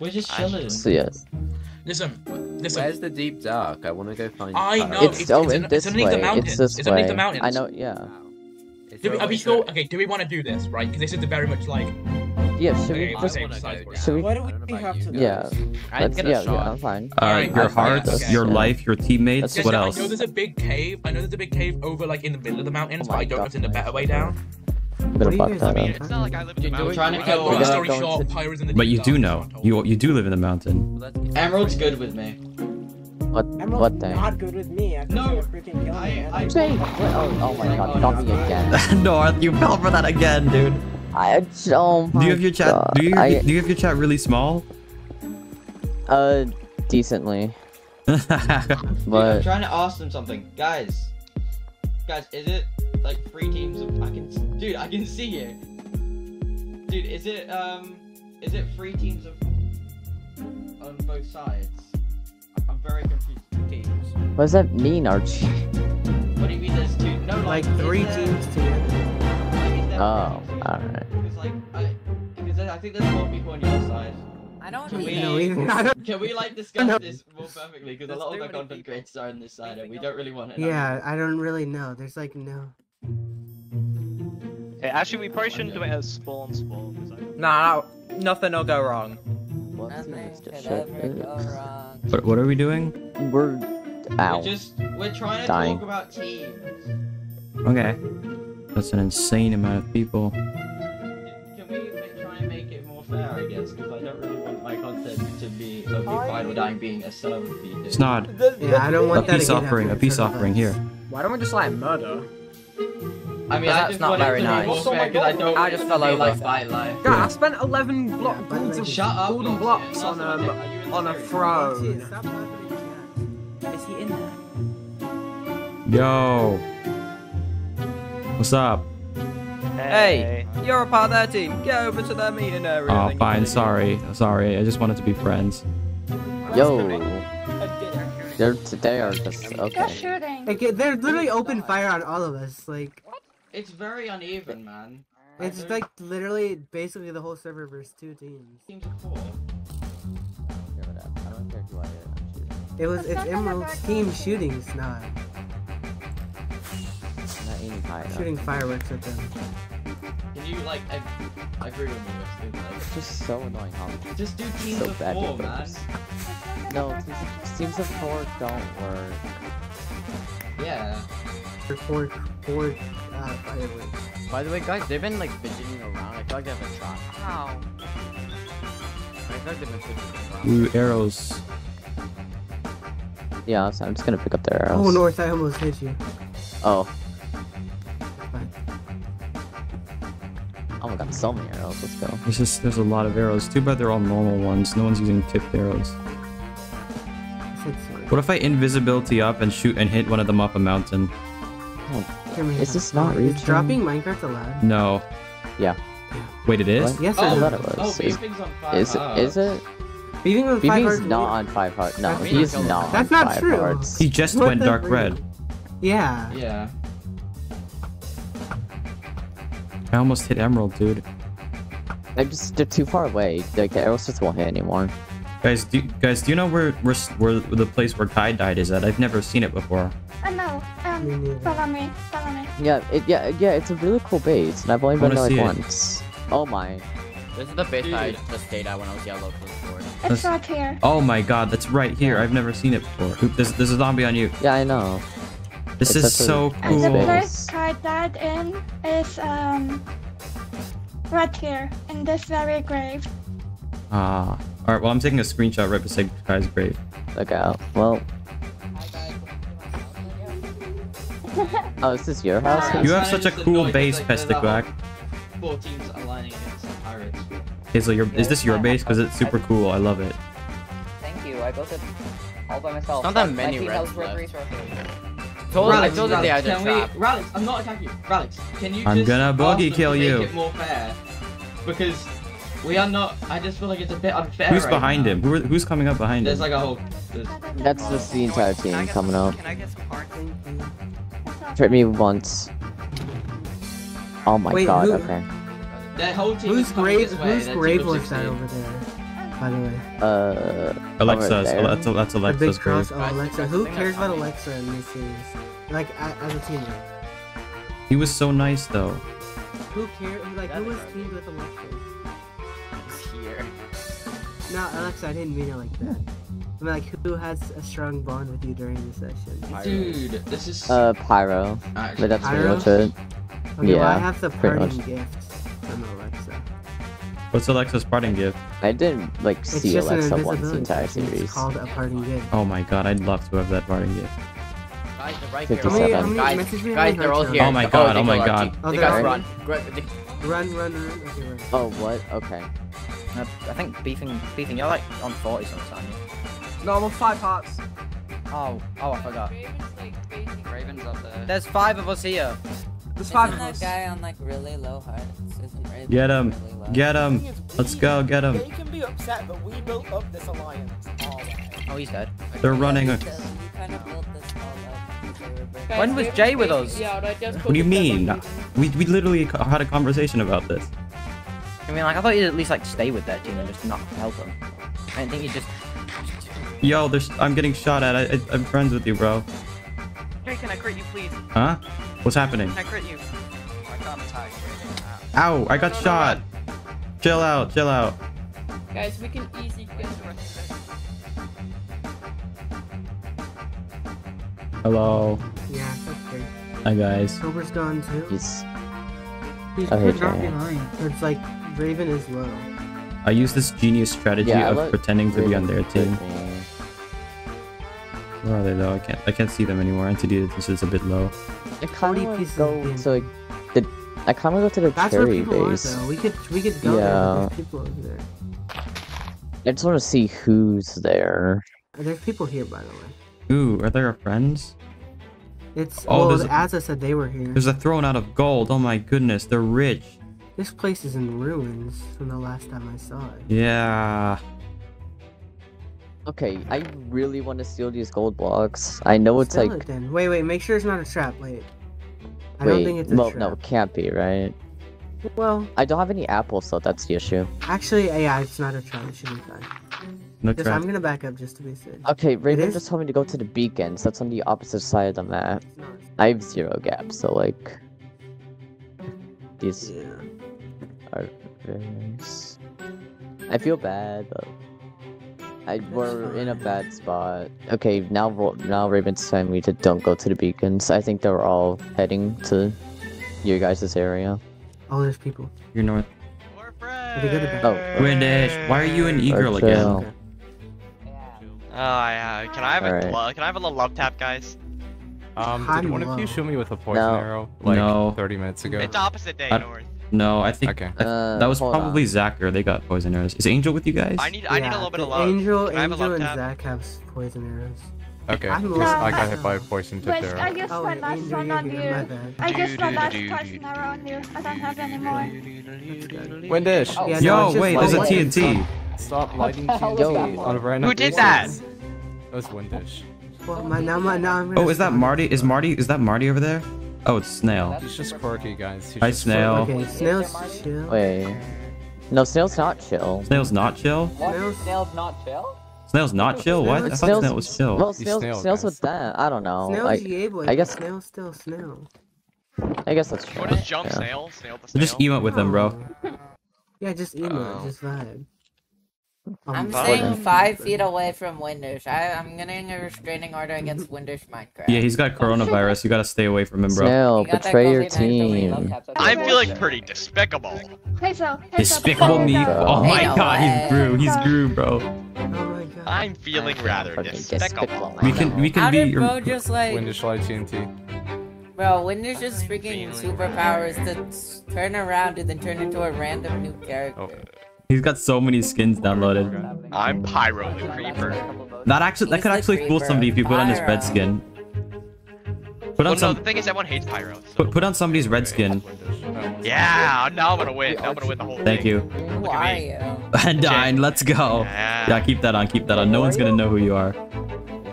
We're just I chilling. So yes. Listen, listen. Where's the deep dark? I want to go find. I know. It's, it's- oh, it's in un- this it's underneath the way. mountains. It's this It's underneath way. the mountains. I know. Yeah. Wow. Is Do we, are we a- sure? Okay, do we want to do this, right? Because this is very much like. Yeah. Should Okay, we just? go side. Should we? Why do I don't know we have to do Yeah. this? I Let's, get a yeah, shot. yeah, I'm fine. Uh, Alright, your I- hearts, okay. your Yeah. life, your teammates. That's What Yes, else? I know there's a big cave. I know there's a big cave over like in the middle of the mountains, Oh but I don't know if God, there's a better way down. Better What do you guys I mean, it's not like I live in the Dude, mountains. we're trying to kill long story short, into- in the But you do know. what I'm told. You you do live in the mountain. Emerald's good with me. What? Emerald's What thing? not good with me. I No, no, freaking kill I- me. I- Say, what? Oh, oh my god, not me again. North, you fell for that again, dude. I, oh my Do you have your chat? God. Do you I, do you have your chat really small? uh, decently, Dude, I'm trying to ask them something, guys. Guys, is it like three teams of? I can, dude, I can see you. Dude, is it um, is it three teams of? on both sides. I'm very confused. What does that mean, Archie? What do you mean there's two? No, Like like, three is there- teams together. like, is there Oh, three teams? alright. Because like, I, because I think there's more people on your side. I don't Can need we, even- I can we like discuss this more perfectly? Because a lot of too the many content people. creators are on this side, and we don't really want it. Yeah, I don't really know. There's like no. Okay, actually, we probably shouldn't do it as spawn spawn. I- Nah, nothing will go wrong. What Nothing is this could ever shit? go wrong. What, what are we doing? We're ow. We're just we're trying to Dying. talk about teams. Okay. That's an insane amount of people. Can we make, try and make it more fair? I guess because I don't really want my content to be of me fine or dying being a server feed. It's not Yeah, I don't a want that peace offering. A peace offering here. Why don't we just like murder? I mean, But I that's not very it to be more nice. fair because oh I don't. I just it fell be over. Like fight life. God, I spent 11 block but golden, Shut up, golden blocks um, on a are you in the on a series? throne. Stop laughing at the chat. Is he in there? Yo. What's up? Hey, you're a part of their team. Get over to their meeting area. Oh, fine. can- Sorry. Sorry. I just wanted to be friends. Yo. They're they are just okay. They're shooting. Like they're literally open fire on all of us. Like It's very uneven, man. It's don't- like literally basically the whole server versus two teams. teams are cool. I don't care who I am. It was It's it's Emerald's team shooting, it's not not aiming high shooting fireworks at them. Can you like ag- agree with me? With this, It's just so annoying how like, just do teams so of bad four, man. No, teams of four don't work. Yeah. For four four uh, fireworks. By the way, guys, they've been like fidgeting around. I feel like they have a trap. How? I feel like they've been fidgeting around. Ooh, arrows. Yeah, so I'm just gonna pick up their arrows. Oh North, I almost hit you. Oh. Oh my god, so many arrows. Let's go. There's just there's a lot of arrows. Too bad they're all normal ones. No one's using tipped arrows. I said sorry. What if I invisibility up and shoot and hit one of them up a mountain? Come here. Is this not Is reaching? dropping Minecraft allowed? No. Yeah. Wait, it is? What? Yes I or thought it was. Oh, is, beefing's on five is it? Is it? Beating on five BB's hearts. not on five hearts. No, That's he's not- not. That's not five true. Hearts. He just What went dark freak? red. Yeah. Yeah. I almost hit emerald, dude. They're just they're too far away. Like the arrows just won't hit anymore. Guys, do guys do you know where where where the place where Kai died is at? I've never seen it before. Oh no. Me follow me. Follow me. Yeah, it yeah yeah. It's a really cool base, and I've only I been there like it. once. Oh my. This is the base I Dude. just stayed at when I was yellow before. It's That's- right here. Oh my god, that's right here. I've never seen it before. Oop, There's, there's a zombie on you. Yeah, I know. This It's is such a- so And the Cool. place Kai died in is um right here in this very grave. Ah. Alright, well I'm taking a screenshot right beside Kai's grave. Look out. Well. Oh, is this your house? You have such a cool base, because, like, there's Pesticlack. that whole Four teams aligning against the pirates. Hazel, your, is this your base? Because it's super cool. I love it. Thank you. I built it all by myself. It's not that many team reds left. resources. Told, I Ralix, told that they Ralix, had a can trap. we, Ralix, I'm not attacking you. Ralix, can you I'm just gonna ask boogie them to kill make you. it more fair? Because we are not. I just feel like it's a bit unfair. Who's right behind now. him? Who are, who's coming up behind There's him? like a whole. That's just the entire team coming up. Can I get some hearts? Thank. Hit me once. Oh my Wait, god, who- okay. their whole team Whose is grave this whose grave of was that over there? By the way. Uh. Alexa's. over. That's, that's The big Alexa's cross. grave. Oh, Alexa. Who cares about. Alexa in this series? Like as a teammate. He was so nice though. Who cares? Like who was teamed with Alexa? He's here. No, Alexa. I didn't mean it like that. I mean, like who has a strong bond with you during the session? Dude, this is. Uh, Pyro. Actually, But that's pretty Pyro? much it. Okay, well, I have the pretty parting much. gift from Alexa. What's Alexa's parting gift? I didn't like It's see Alexa once the entire series. It's called a parting gift. Oh my god, I'd love to have that parting gift. Guys, they're right here. How many- how many Guys, messages guys, they're all here. Oh my god, they oh my god. Oh, They they're guys run. Run, run, run. Okay, run. Oh, what? Okay. Uh, I think beefing, beefing. You're like on 40 something, aren't you? No, I'm on five hearts. Oh, oh, I forgot. Raven's up there. There's five of us here. There's five of Isn't us. guy on like really low hearts? Get him. Get him. Let's go. Get him. They can be upset, but we built up this alliance. All right. Oh, he's dead. They're running. a- When was Jay with us? What do you mean? We, we literally had a conversation about this. I mean, like, I thought you'd at least like stay with their team and just not help them. I didn't think you just. Yo, there's I'm getting shot at. I, I, I'm friends with you, bro. Hey, can I crit you, please? Huh? What's happening? Can I crit you? I can't attack. Ow! I got shot. Chill out. Chill out. Guys, we can easy get the rest of it. Hello. Yeah, that's great. Hi guys. Silver's gone too. He's. He's hey, put drop behind. It's like Raven is low. I use this genius strategy Yeah, of pretending to be on their Raven team. Crit me. Where are they though? I can't. I can't see them anymore. Entity this is a bit low. I kind of want to go of to like, the. I kind of go to the That's cherry people base. are. We could we could go. Yeah. but There's people over there. I just want to see who's there. There's people here by the way. Ooh, are there our friends? It's Oh, well, there's a- as I said, they were here. There's a throne out of gold. Oh my goodness, they're rich. This place is in ruins from the last time I saw it. Yeah. Okay, I really want to steal these gold blocks. I know it's Sell like. it then. Wait, wait, make sure it's not a trap. Wait. I don't Wait, think it's a well, trap. no, it can't be, right? Well, I don't have any apples, so that's the issue. actually, yeah, it's not a trap. It should be fine. No Just, trap. I'm gonna back up just to be safe. Okay, Raven just told me to go to the beacons. That's on the opposite side of the map. I have zero gaps, so like. These are. various- I feel bad, but. I we're in a bad spot. Okay, now now Raven's telling me to don't go to the beacons. I think they're all heading to your guys' area. Oh, there's people. You're north. Are they good or? Oh, Windish, why are you an e-girl again? Okay. Oh yeah. Can I have a Alright. lo- can I have a little love tap, guys? Um, I'm did one of you shoot me with a poison No. arrow like No. 30 minutes ago? It's opposite day north. No, I think Okay. I- Uh, that was probably on. Zacher. They got poison arrows. Is Angel with you guys? I need I need a little bit of love. Angel, Can I have a Angel, and tap? Zach have poison arrows. Okay, I'm. I got hit by a poison tip Wait, there. I just Oh, my last Angel, one on you. I just my last poison arrow on you. I don't have any more. Windish. Yeah, Yo, it's just wait, there's a? TNT. Stop lighting What TNT was that? on random Who did that? That was Windish. Well, my, now, my, now I'm Oh, is that. Marty? Is Marty? Is that Marty over there? Oh, it's Snail. He's just quirky, guys. He's Hi, just Snail. quirky. Okay, Snail's chill. Wait. No, Snail's not chill. Snail's not chill. What? Snails- Snail's not chill? Snail's not chill. What? I thought Snail's- Snail was chill. Well, Snail's, Snail, Snail's guys. with that. I don't know. Snail's Like, EA boy. I guess- Snail's still Snail. I guess that's true. What is jump yeah. snail? Snail to So snail. just emote with them, bro. Yeah, just emote, Oh. just vibe. I'm Fine. staying five feet away from Windish. I, I'm getting a restraining order against mm-hmm. Windish Minecraft. Yeah, he's got coronavirus. You gotta stay away from him, bro. Snail, You betray your coffee and I delete love team. I'm feeling pretty despicable. Hazel, Hazel, Despicable me. Hazel. Oh my no god, way. he's Gru. He's Gru, bro. Oh my god. I'm feeling rather Fucking despicable. despicable. We can we How can be did your. bro just like, Windish light TNT. bro, Windish's freaking superpower is to turn around and then turn into a random new character. Oh. He's got so many skins downloaded. I'm Pyro the Creeper. That actually that could the actually fool somebody if you put on his red skin. Put Well, on no, some the thing is, everyone hates Pyro. So. put, put on somebody's red skin. Yeah, now I'm gonna win. Now I'm gonna win the whole Thank thing. you. Who Look at are me. you? Undyne, let's go. Yeah. Yeah, keep that on, keep that on. No one's gonna know who you are.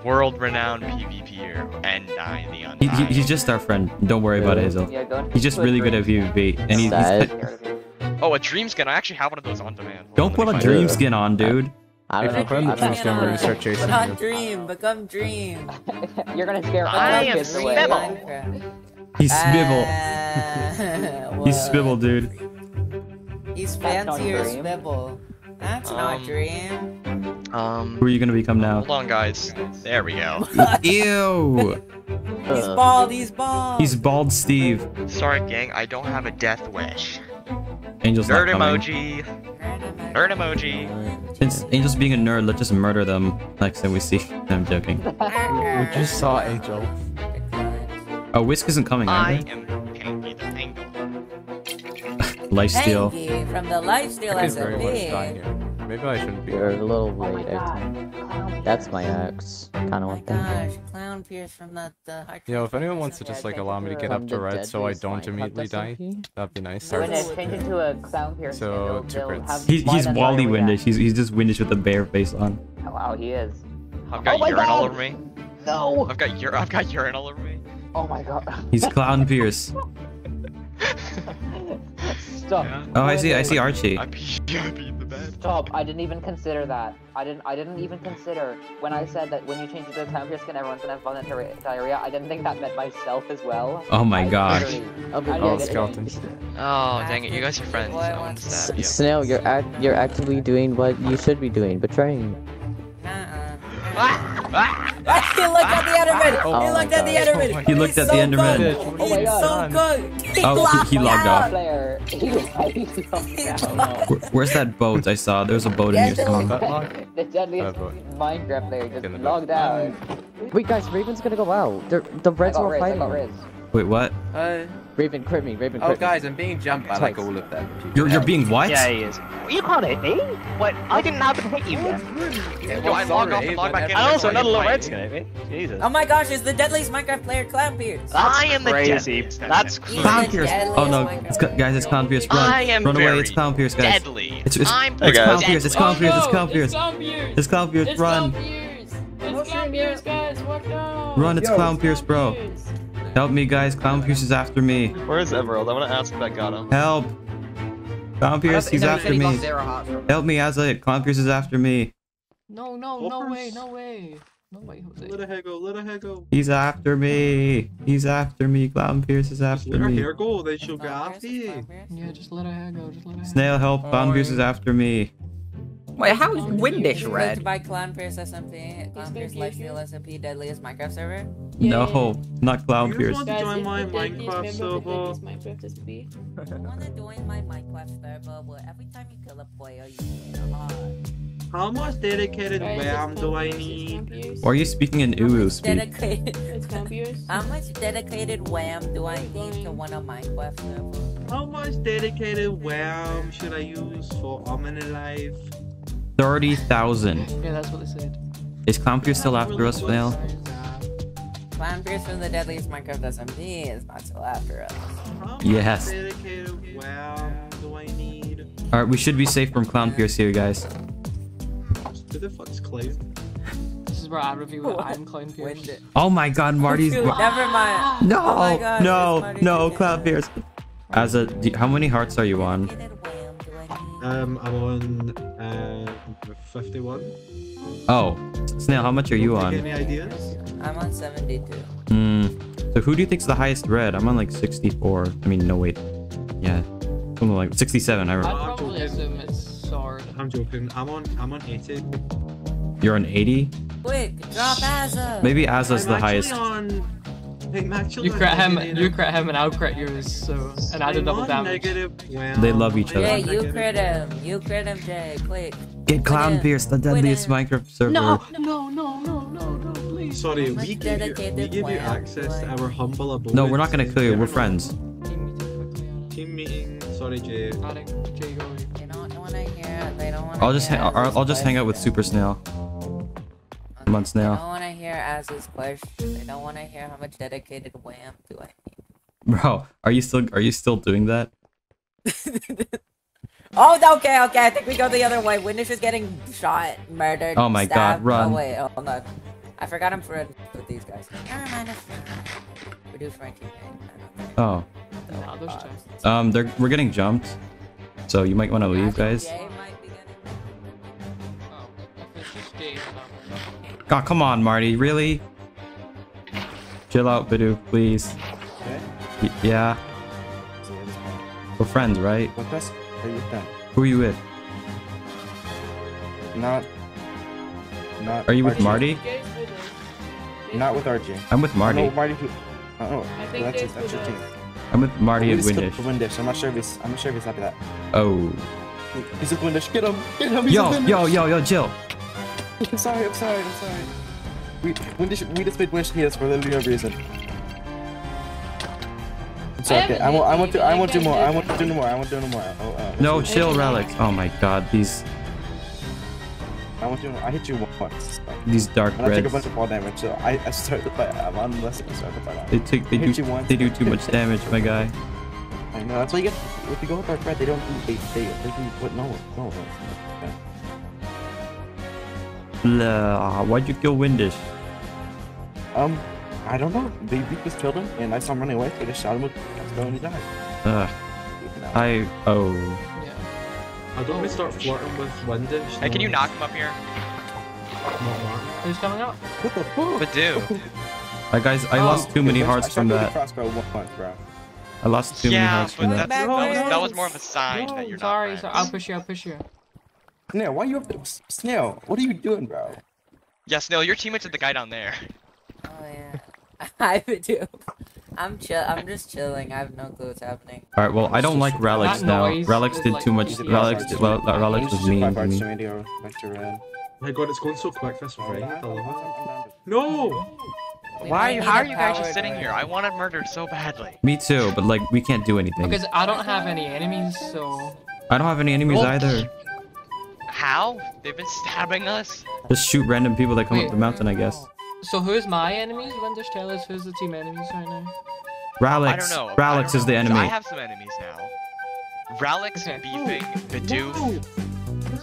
World-renowned PvPer and die the He, undying. he, he's just our friend. Don't worry about it, Hazel. Yeah, go and He's just really good at dreams. PvP, and he's, he's Sad. Oh, a dream skin. I actually have one of those on demand. Hold don't on, put a dream it. skin on, dude. I don't If you put on know. the dream skin, we're gonna start chasing Put on you. Dream, become Dream. You're gonna scare I all am kids away. Spibble. Minecraft. He's Swivel. Uh, He's whoa. Swivel, dude. He's That's not fancier Spibble. That's not Um, Dream. Um, Who are you gonna become now? hold on, guys. There we go. Ew. He's bald, he's bald. He's bald Steve. Sorry, gang. I don't have a death wish. Angel's not Nerd coming. emoji. Nerd emoji. Since Angel's being a nerd, let's just murder them next time we see. I'm joking. We just saw Angel. Oh, Whisk isn't coming, I are am Panky the Angle. Lifesteal. Thank you from the Lifesteal I could very much die Maybe I shouldn't be. You're a little late, I think. That's my ex. Kind of want that. Oh gosh, Clown Pierce from the the hard You know, if anyone wants to just like allow me to get up to red so I don't immediately die, that'd be nice. When it changes into a clown pierce, So, two crits. He's he's Wally. Windish. He's he's just Windish with a bear face on. Oh, wow, he is. I've got Oh my urine all over me. No! I've got ur- I've got urine all over me. Oh my god. He's Clown Pierce. Stop. Oh, I see. I see Archie. Stop! I didn't even consider that. I didn't. I didn't even consider when I said that when you change it to a clown skin, everyone's gonna have violent diarrhea- diarrhea. I didn't think that meant myself as well. Oh my I gosh. I Oh, didn't- skeletons. Oh dang it, you guys are friends. I want you. Snail, you're act you're actively doing what you should be doing, betraying. He looked at the Enderman! Oh he looked at the God. Enderman! He looked at the Enderman. Good. Oh my He's so good! He Oh, locked he, he logged out. off. Player. He logged out. Where- Where's that boat? I saw. There's a boat in your spawn. The deadliest. Minecraft player just Get in the logged out. Wait, guys, Raven's gonna go out. They're, the Reds got are Riz, I fighting. got Riz. Wait, what? Uh, Raven, crit me. Raven, oh, crit me. guys, I'm being jumped by like all of them. You're you're being what? Yeah, he is. You can't hit me. What? I didn't have to hit you yet. Yeah, Yo, I log off and log back in. And also, Everybody another little fight. red's gonna hit me. Jesus. Oh my gosh, it's the deadliest Minecraft player, Clown Pierce! That's I am the crazy. deadliest. That's He's Clown Pierce. Oh no, it's, guys, it's Clown Pierce. Run, I am run away. It's Clown Pierce, guys. Deadly. It's it's, I'm it's Clown deadly. Pierce. It's Clown Oh Pierce. It's no, Clown Pierce. It's Clown Pierce. It's Clown Run. It's Clown guys. Walk down. Run, it's Yo, Clown Pierce, bro. Pierce. Help me, guys. Clown Pierce is after me. Where's Everald? I want to ask if that got him. Help. Clown Pierce, he's after me. Help. Help me, Azza. Clown Pierce is after me. No, no, no way, no way. No way, Jose. Let her hair go, let her hair go. He's after me. He's after me. Clown Pierce is Just after let her hair go, then she'll get after you. Yeah, just let her hair go. Just let her hair Snail, help. Clown Pierce is after me. Wait, how is Windish Voted red? by Clown Pierce SMP, Clown um, Pierce Lifesteal SMP, deadliest Minecraft server. No, not Clown You Pierce. want to Guys, join my Minecraft member of the server. deadliest Minecraft SB. I wanna join my Minecraft server, but every time you kill a player, you get a heart. How much dedicated Guys, RAM do I need? Clown Why are you speaking in Ulu speak? Dedicated. Clown Pierce. How much dedicated wham do I need to win a Minecraft server? How much dedicated RAM should I use for Omni Life? 30,000. Yeah, that's what they said. Is Clown Pierce still after us, Snail? Clown Pierce from the deadliest Minecraft SMP is not still after us. Yes. dedicated RAM do I need? Alright, we should be safe from Clown Pierce here, guys. Who the fuck's Clown? This is where I review it. I'm Clown Pierce. Oh my god, Marty's. Never mind. No, Oh my gosh, no, no, Pierce. Clown Pierce. As a, how many hearts are you on? Um, I'm on uh, 51. Oh, Snail, how much are you Take on? Any ideas? I'm on 72. Hmm. So who do you think's the highest red? I'm on like 64. I mean, no wait. Yeah, something like 67. I remember. I'd remember. probably assume it's sword. I'm joking. I'm on. I'm on 80. You're on 80. Quick, drop Azza! Maybe Azza's I'm the highest. on. I'm You crit him, you crit him, and I'll crit yours. So, and I did double damage. negative They love each other. Jay, you crit him. You crit him, Jay. Quick. Get Clown Pierce, the deadliest Minecraft server. No, no, no, no, no, no, please. Sorry, we give you, we give you access to our humble abode. No, we're not gonna kill you. We're friends. Team meeting. Sorry, Jay. Adding Jay go. They don't want to hear. They don't want. I'll just, ha- I'll, I'll just hang out with Super Snail. Come now. I don't want to hear Azza's question. I don't want to hear how much dedicated wham do I need. Bro, are you still, are you still doing that? Oh, okay, okay. I think we go the other way. Windish is getting shot, murdered. Oh my God, stabbed. run. Oh wait, hold on. I forgot I'm friends with these guys. Never mind. We do due for. Oh. Nah, those two. Um, they're, we're getting jumped. So you might want to leave, guys. God, come on, Marty. Really? Chill out, Bidoo, please. Y- yeah. We're friends, right? What best are you with them? Who are you with? Not. Not. Are you with Archie. Marty? Not with Archie. I'm with Marty. I know Marty. Who, uh, oh, I think that's, Dave's that's your team. I'm with Marty Oh, at he's good Windish. Windish. I'm not sure if he's. I'm not sure if he's happy that. Oh. He's with Windish. Get him. Get him. He's Yo, with Windish. yo, yo, yo, chill. I'm sorry. I'm sorry. I'm sorry. We Windish. We just made Windish hate us for literally no reason. It's okay. haven't I won't. I hit won't do. I like won't do more. I did. won't do no more. I won't do no more. Oh, uh, No, let's- chill, relics. Oh my god, these. I want you. I hit you once. These dark And I took a bunch of fall damage, so I, I started the fight. I'm on less than I started the fight. They take they do you once. they do too much damage, my guy. I know. That's why you get. If you go with dark red, they don't do. They they they do what? No, no. no. Yeah. Blah, why'd you kill Windish? Um, I don't know. They beat just killed him, and I saw him running away. So I just shot him with crossbow, and he died. Ugh. I oh. I don't want to start flirting with Windish. Hey, can you knock him up here? Who's coming up? What the fuck? Badoo. I guys, I Oh, lost too many I hearts shot from him with a that. crossbow once, bro. I lost too many hearts from that's, that. that, was, that was more of a sign that you're not Sorry, friends. sorry. I'll push you. I'll push you. Snail, why you up there? Snail, what are you doing, bro? Yeah, Snail, your teammates are the guy down there. Oh yeah. I do. I'm chill. I'm just chilling. I have no clue what's happening. All right, well, I don't like Relics That now. Relics did too much. Relics, did, well, uh, Relics was mean Five to me. to radio, back to red. My god, it's going so quick this fight. I love it. No! We Why? might need How are you guys just sitting here? I wanted murdered so badly. Me too, but like we can't do anything. Because I don't have any enemies, so. I don't have any enemies Well- either. How? They've been stabbing us? Just shoot random people that come Wait. up the mountain, I guess. So who's my enemies? Windish, tell us who's the team enemies right now. I Ralix. don't know. I Ralix don't is the enemy. I have some enemies now. Ralix, Okay. Beefing, Bidoof.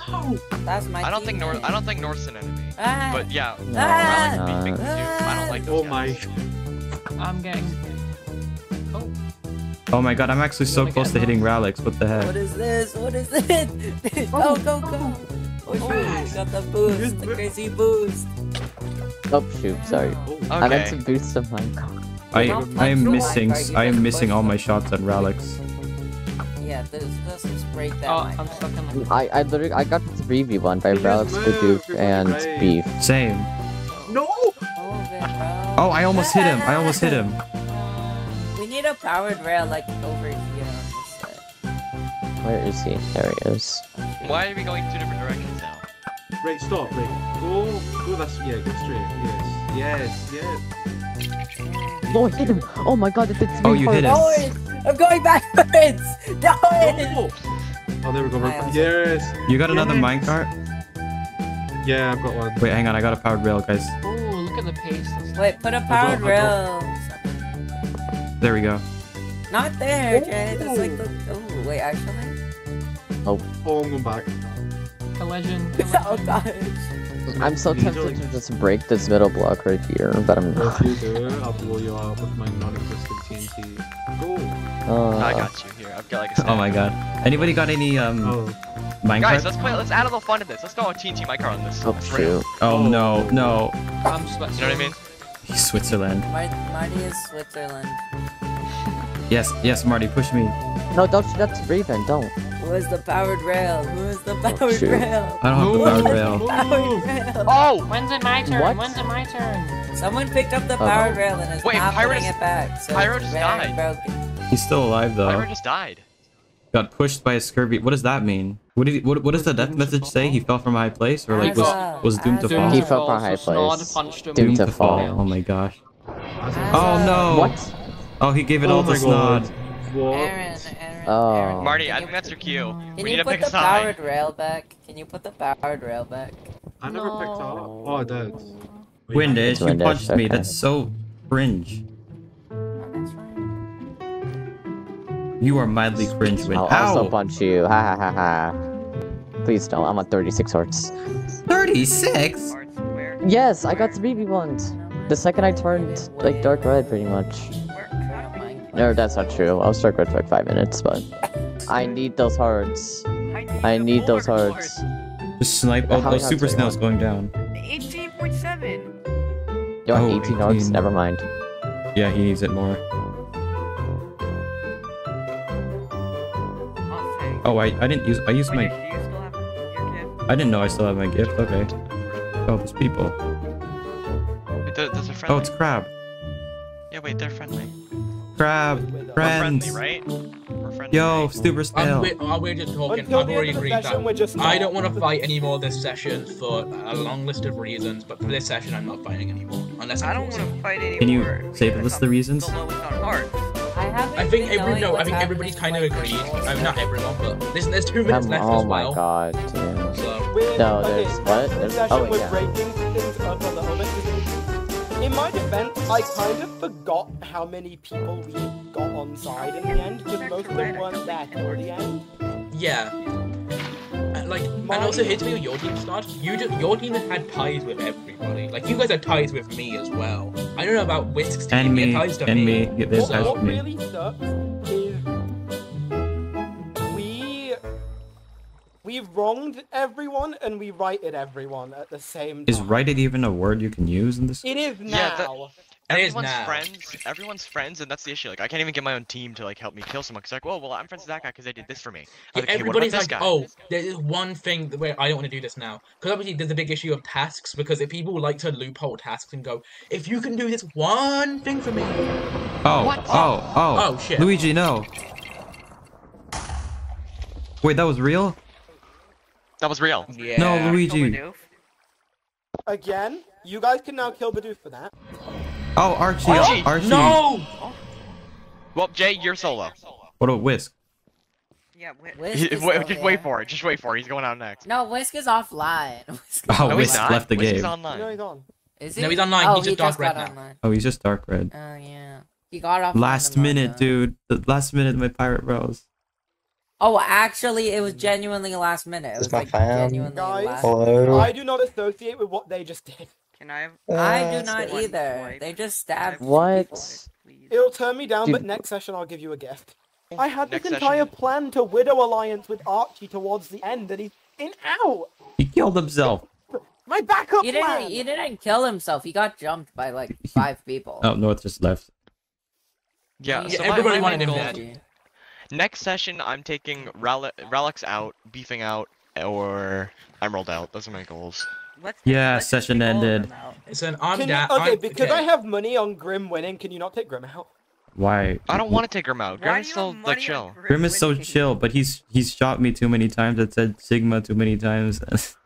No. That's my. I don't think teammate. North. I don't think North's an enemy. Ah. But yeah, No, Ralix, no. Beefing, Bidoof. I don't like those Oh my. I'm getting. Oh, Oh my god, I'm actually so Wanna close get to hitting Ralix. What the What heck? is this? What is this? go oh. go go! Oh, oh. shoot! We got the boost, the crazy boost. Oh shoot, sorry. Oh. I meant to boost the Minecraft. I I am missing I am missing all my shots at Ralix. Yeah, this let's just that. oh. I'm stuck in the. I I literally I got the 3v1 by You just Relics, moved, Bidoof, and. Beef. Same. No! Move it, bro. Oh, I almost hit him. I almost hit him. We need a powered rail like over here on this side. Where is he? There he is. Why are we going two different directions now? Right, stop, right. Go, go this, yeah, go straight. Yes, yes, yes. Oh, I hit him! Oh my god, it did three Oh, you hit him. hearts. I'm going backwards! Norris! Oh, oh, there we go. I we're- am- Yes! You got another Yes. minecart? Yeah, I've got one. Wait, hang on. I got a powered rail, guys. Oh, look at the pace. That's Wait, put a powered I rail. There we go. Not there, Jay. That's like the. Oh, wait, actually. Oh, Oh, I'm going back. collision. oh gosh. I'm so tempted to just break this middle block right here, but I'm If not. you do, I'll blow you up with my non-existent TNT. Go! Uh, I got you here. I've got like a Oh my god. Anybody got any um Oh, minecart? Guys, let's play. Let's add a little fun to this. Let's go on TNT my car on this. Oh shoot. Oh no, no. I'm sweating. You know what I mean? Switzerland. Mar- Marty is Switzerland. Yes, yes, Marty, push me. No, don't shoot up to Raven, don't. Who is the powered rail? Who is the oh, powered Oh, rail? I don't have the powered rail. Powered rail. Oh! When's it my turn? What? When's it my turn? Someone picked up the Uh-oh. powered rail and is Wait, not Pyro putting just- it back. So Pyro just died. broken. He's still alive though. Pyro just died. Got pushed by a scurvy. What does that mean? What did he, what, what does the death message say? He fell from a high place or like was was doomed to fall? He fell from a high place. Doomed Doomed to to fall. fall. Oh my gosh. Oh no. What? Oh, he gave it Oh all to my. Snod. Aaron, Aaron, Oh. Aaron. Marty, I you- think that's your cue. Can we you need to put pick a the side. powered rail back? Can you put the powered rail back? I never picked up. Oh, I did. Wait, Windish, you Windish, punched me. That's so cringe. That's fine. You are mildly cringe, Win. I'll also Ow! punch you. Ha ha ha ha. Please don't. I'm on 36 hearts. 36? Yes, I got 3v1s. The second I turned like dark red, pretty much. No, that's not true. I'll start red for like five minutes, but I need those hearts. I need those hearts. Just snipe. Oh, How oh super hearts snail's going down. 18.7. You want Oh, 18 hearts? Never mind. Yeah, he needs it more. Oh, I I didn't use I used my I didn't know I still have my gift. Okay. Oh, there's people. Wait, there- there's a Oh, it's crab. Yeah, wait, they're friendly. Crab. We're Friends. friendly, right? Friendly. Yo, right? super I'm, snail. wait, I'm we're just talking. Until I've the already end of the agreed that I don't want to fight anymore this session for a long list of reasons. But for this session, I'm not fighting anymore unless I I'm don't want to fight anymore. Can you say the list of the reasons? Although it's not hard. I haven't I think been every no, I think everybody's kind of agreed. I mean, not everyone, but there's there's two minutes I'm, left oh as my god, dude. So with No, okay, there's what? There's- oh, yeah. In my defense, I kind of forgot how many people we got on side in the end because most of them weren't there till the end. Yeah. And, like, and also here's me with your team start. You ju- your team had ties with everybody. Like you guys had ties with me as well. I don't know about Whisk's team. And me, ties to and me. Yeah, This What, what me. really sucks we wronged everyone and we righted everyone at the same time. Is righted even a word you can use in this? It is now. Yeah, that- It is everyone's now. friends. Everyone's friends, and that's the issue. Like, I can't even get my own team to like help me kill someone. Cause like, well, well, I'm friends with that guy because they did this for me. Yeah, like, "Okay, everybody's this like, guy? oh, there is one thing where I don't want to do this now. Because obviously there's a big issue of tasks, because if people like to loophole tasks and go, if you can do this one thing for me. Oh, What? oh, oh. Oh, shit. Luigi, no. Wait, that was real? That was real. Yeah. No, Luigi. Again, you guys can now kill Bidoof for that. Oh, Archie. Oh, Archie, Archie. No! Well, Jay, you're solo. What about Whisk? Yeah, wait. Whisk is Wait, still just wait for it. Just wait for it. He's going out next. No, Whisk is offline. Whisk Oh, No, he's Whisk not. left the Whisk is game. online. No, he's on. Is No, he's online, Oh, he's just he dark just red got now. online. Oh, he's just dark red. Oh yeah. He got off. Last minute, dude. The last minute, my pirate bros. Oh, actually, it was genuinely last minute. It was my like fam. genuinely Guys, last. Hello? I do not associate with what they just did. Can I have? I Uh, do not either. swipe? They just stabbed. What? It'll turn me down, Dude. but next session I'll give you a gift. I had this entire session. plan to Widow Alliance with Archie towards the end, and he's in out. He killed himself. My backup He plan. didn't. He didn't kill himself. He got jumped by like five people. Oh, North just left. Yeah, Yeah, so everybody wanted him dead. Next session, I'm taking Rel- Relics out, beefing out, or Emerald out. Those are my goals. Let's Yeah, let's session take all of ended. them out. Listen, I'm you, down. okay, I'm, because okay. I have money on Grim winning, can you not take Grim out? Why? I don't want to take Grim out. Why Grim do is you still like chill. on Grim is so chill, but he's he's shot me too many times. It said Sigma too many times.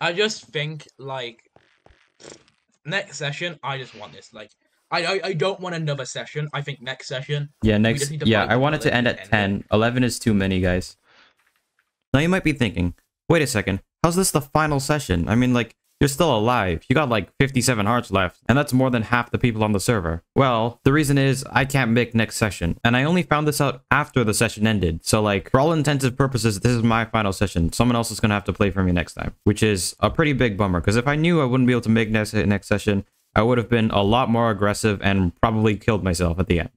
I just think like next session, I just want this. Like, I I, I don't want another session. I think next session. yeah, next. to Yeah, I want it to end at and 10. 11 is too many, guys. Now you might be thinking, wait a second, how's this the final session? I mean, like, you're still alive. You got like 57 hearts left, and that's more than half the people on the server. Well, the reason is I can't make next session, and I only found this out after the session ended. So, like, for all intensive purposes, this is my final session. Someone else is gonna have to play for me next time, which is a pretty big bummer. Because if I knew I wouldn't be able to make next next session, I would have been a lot more aggressive and probably killed myself at the end.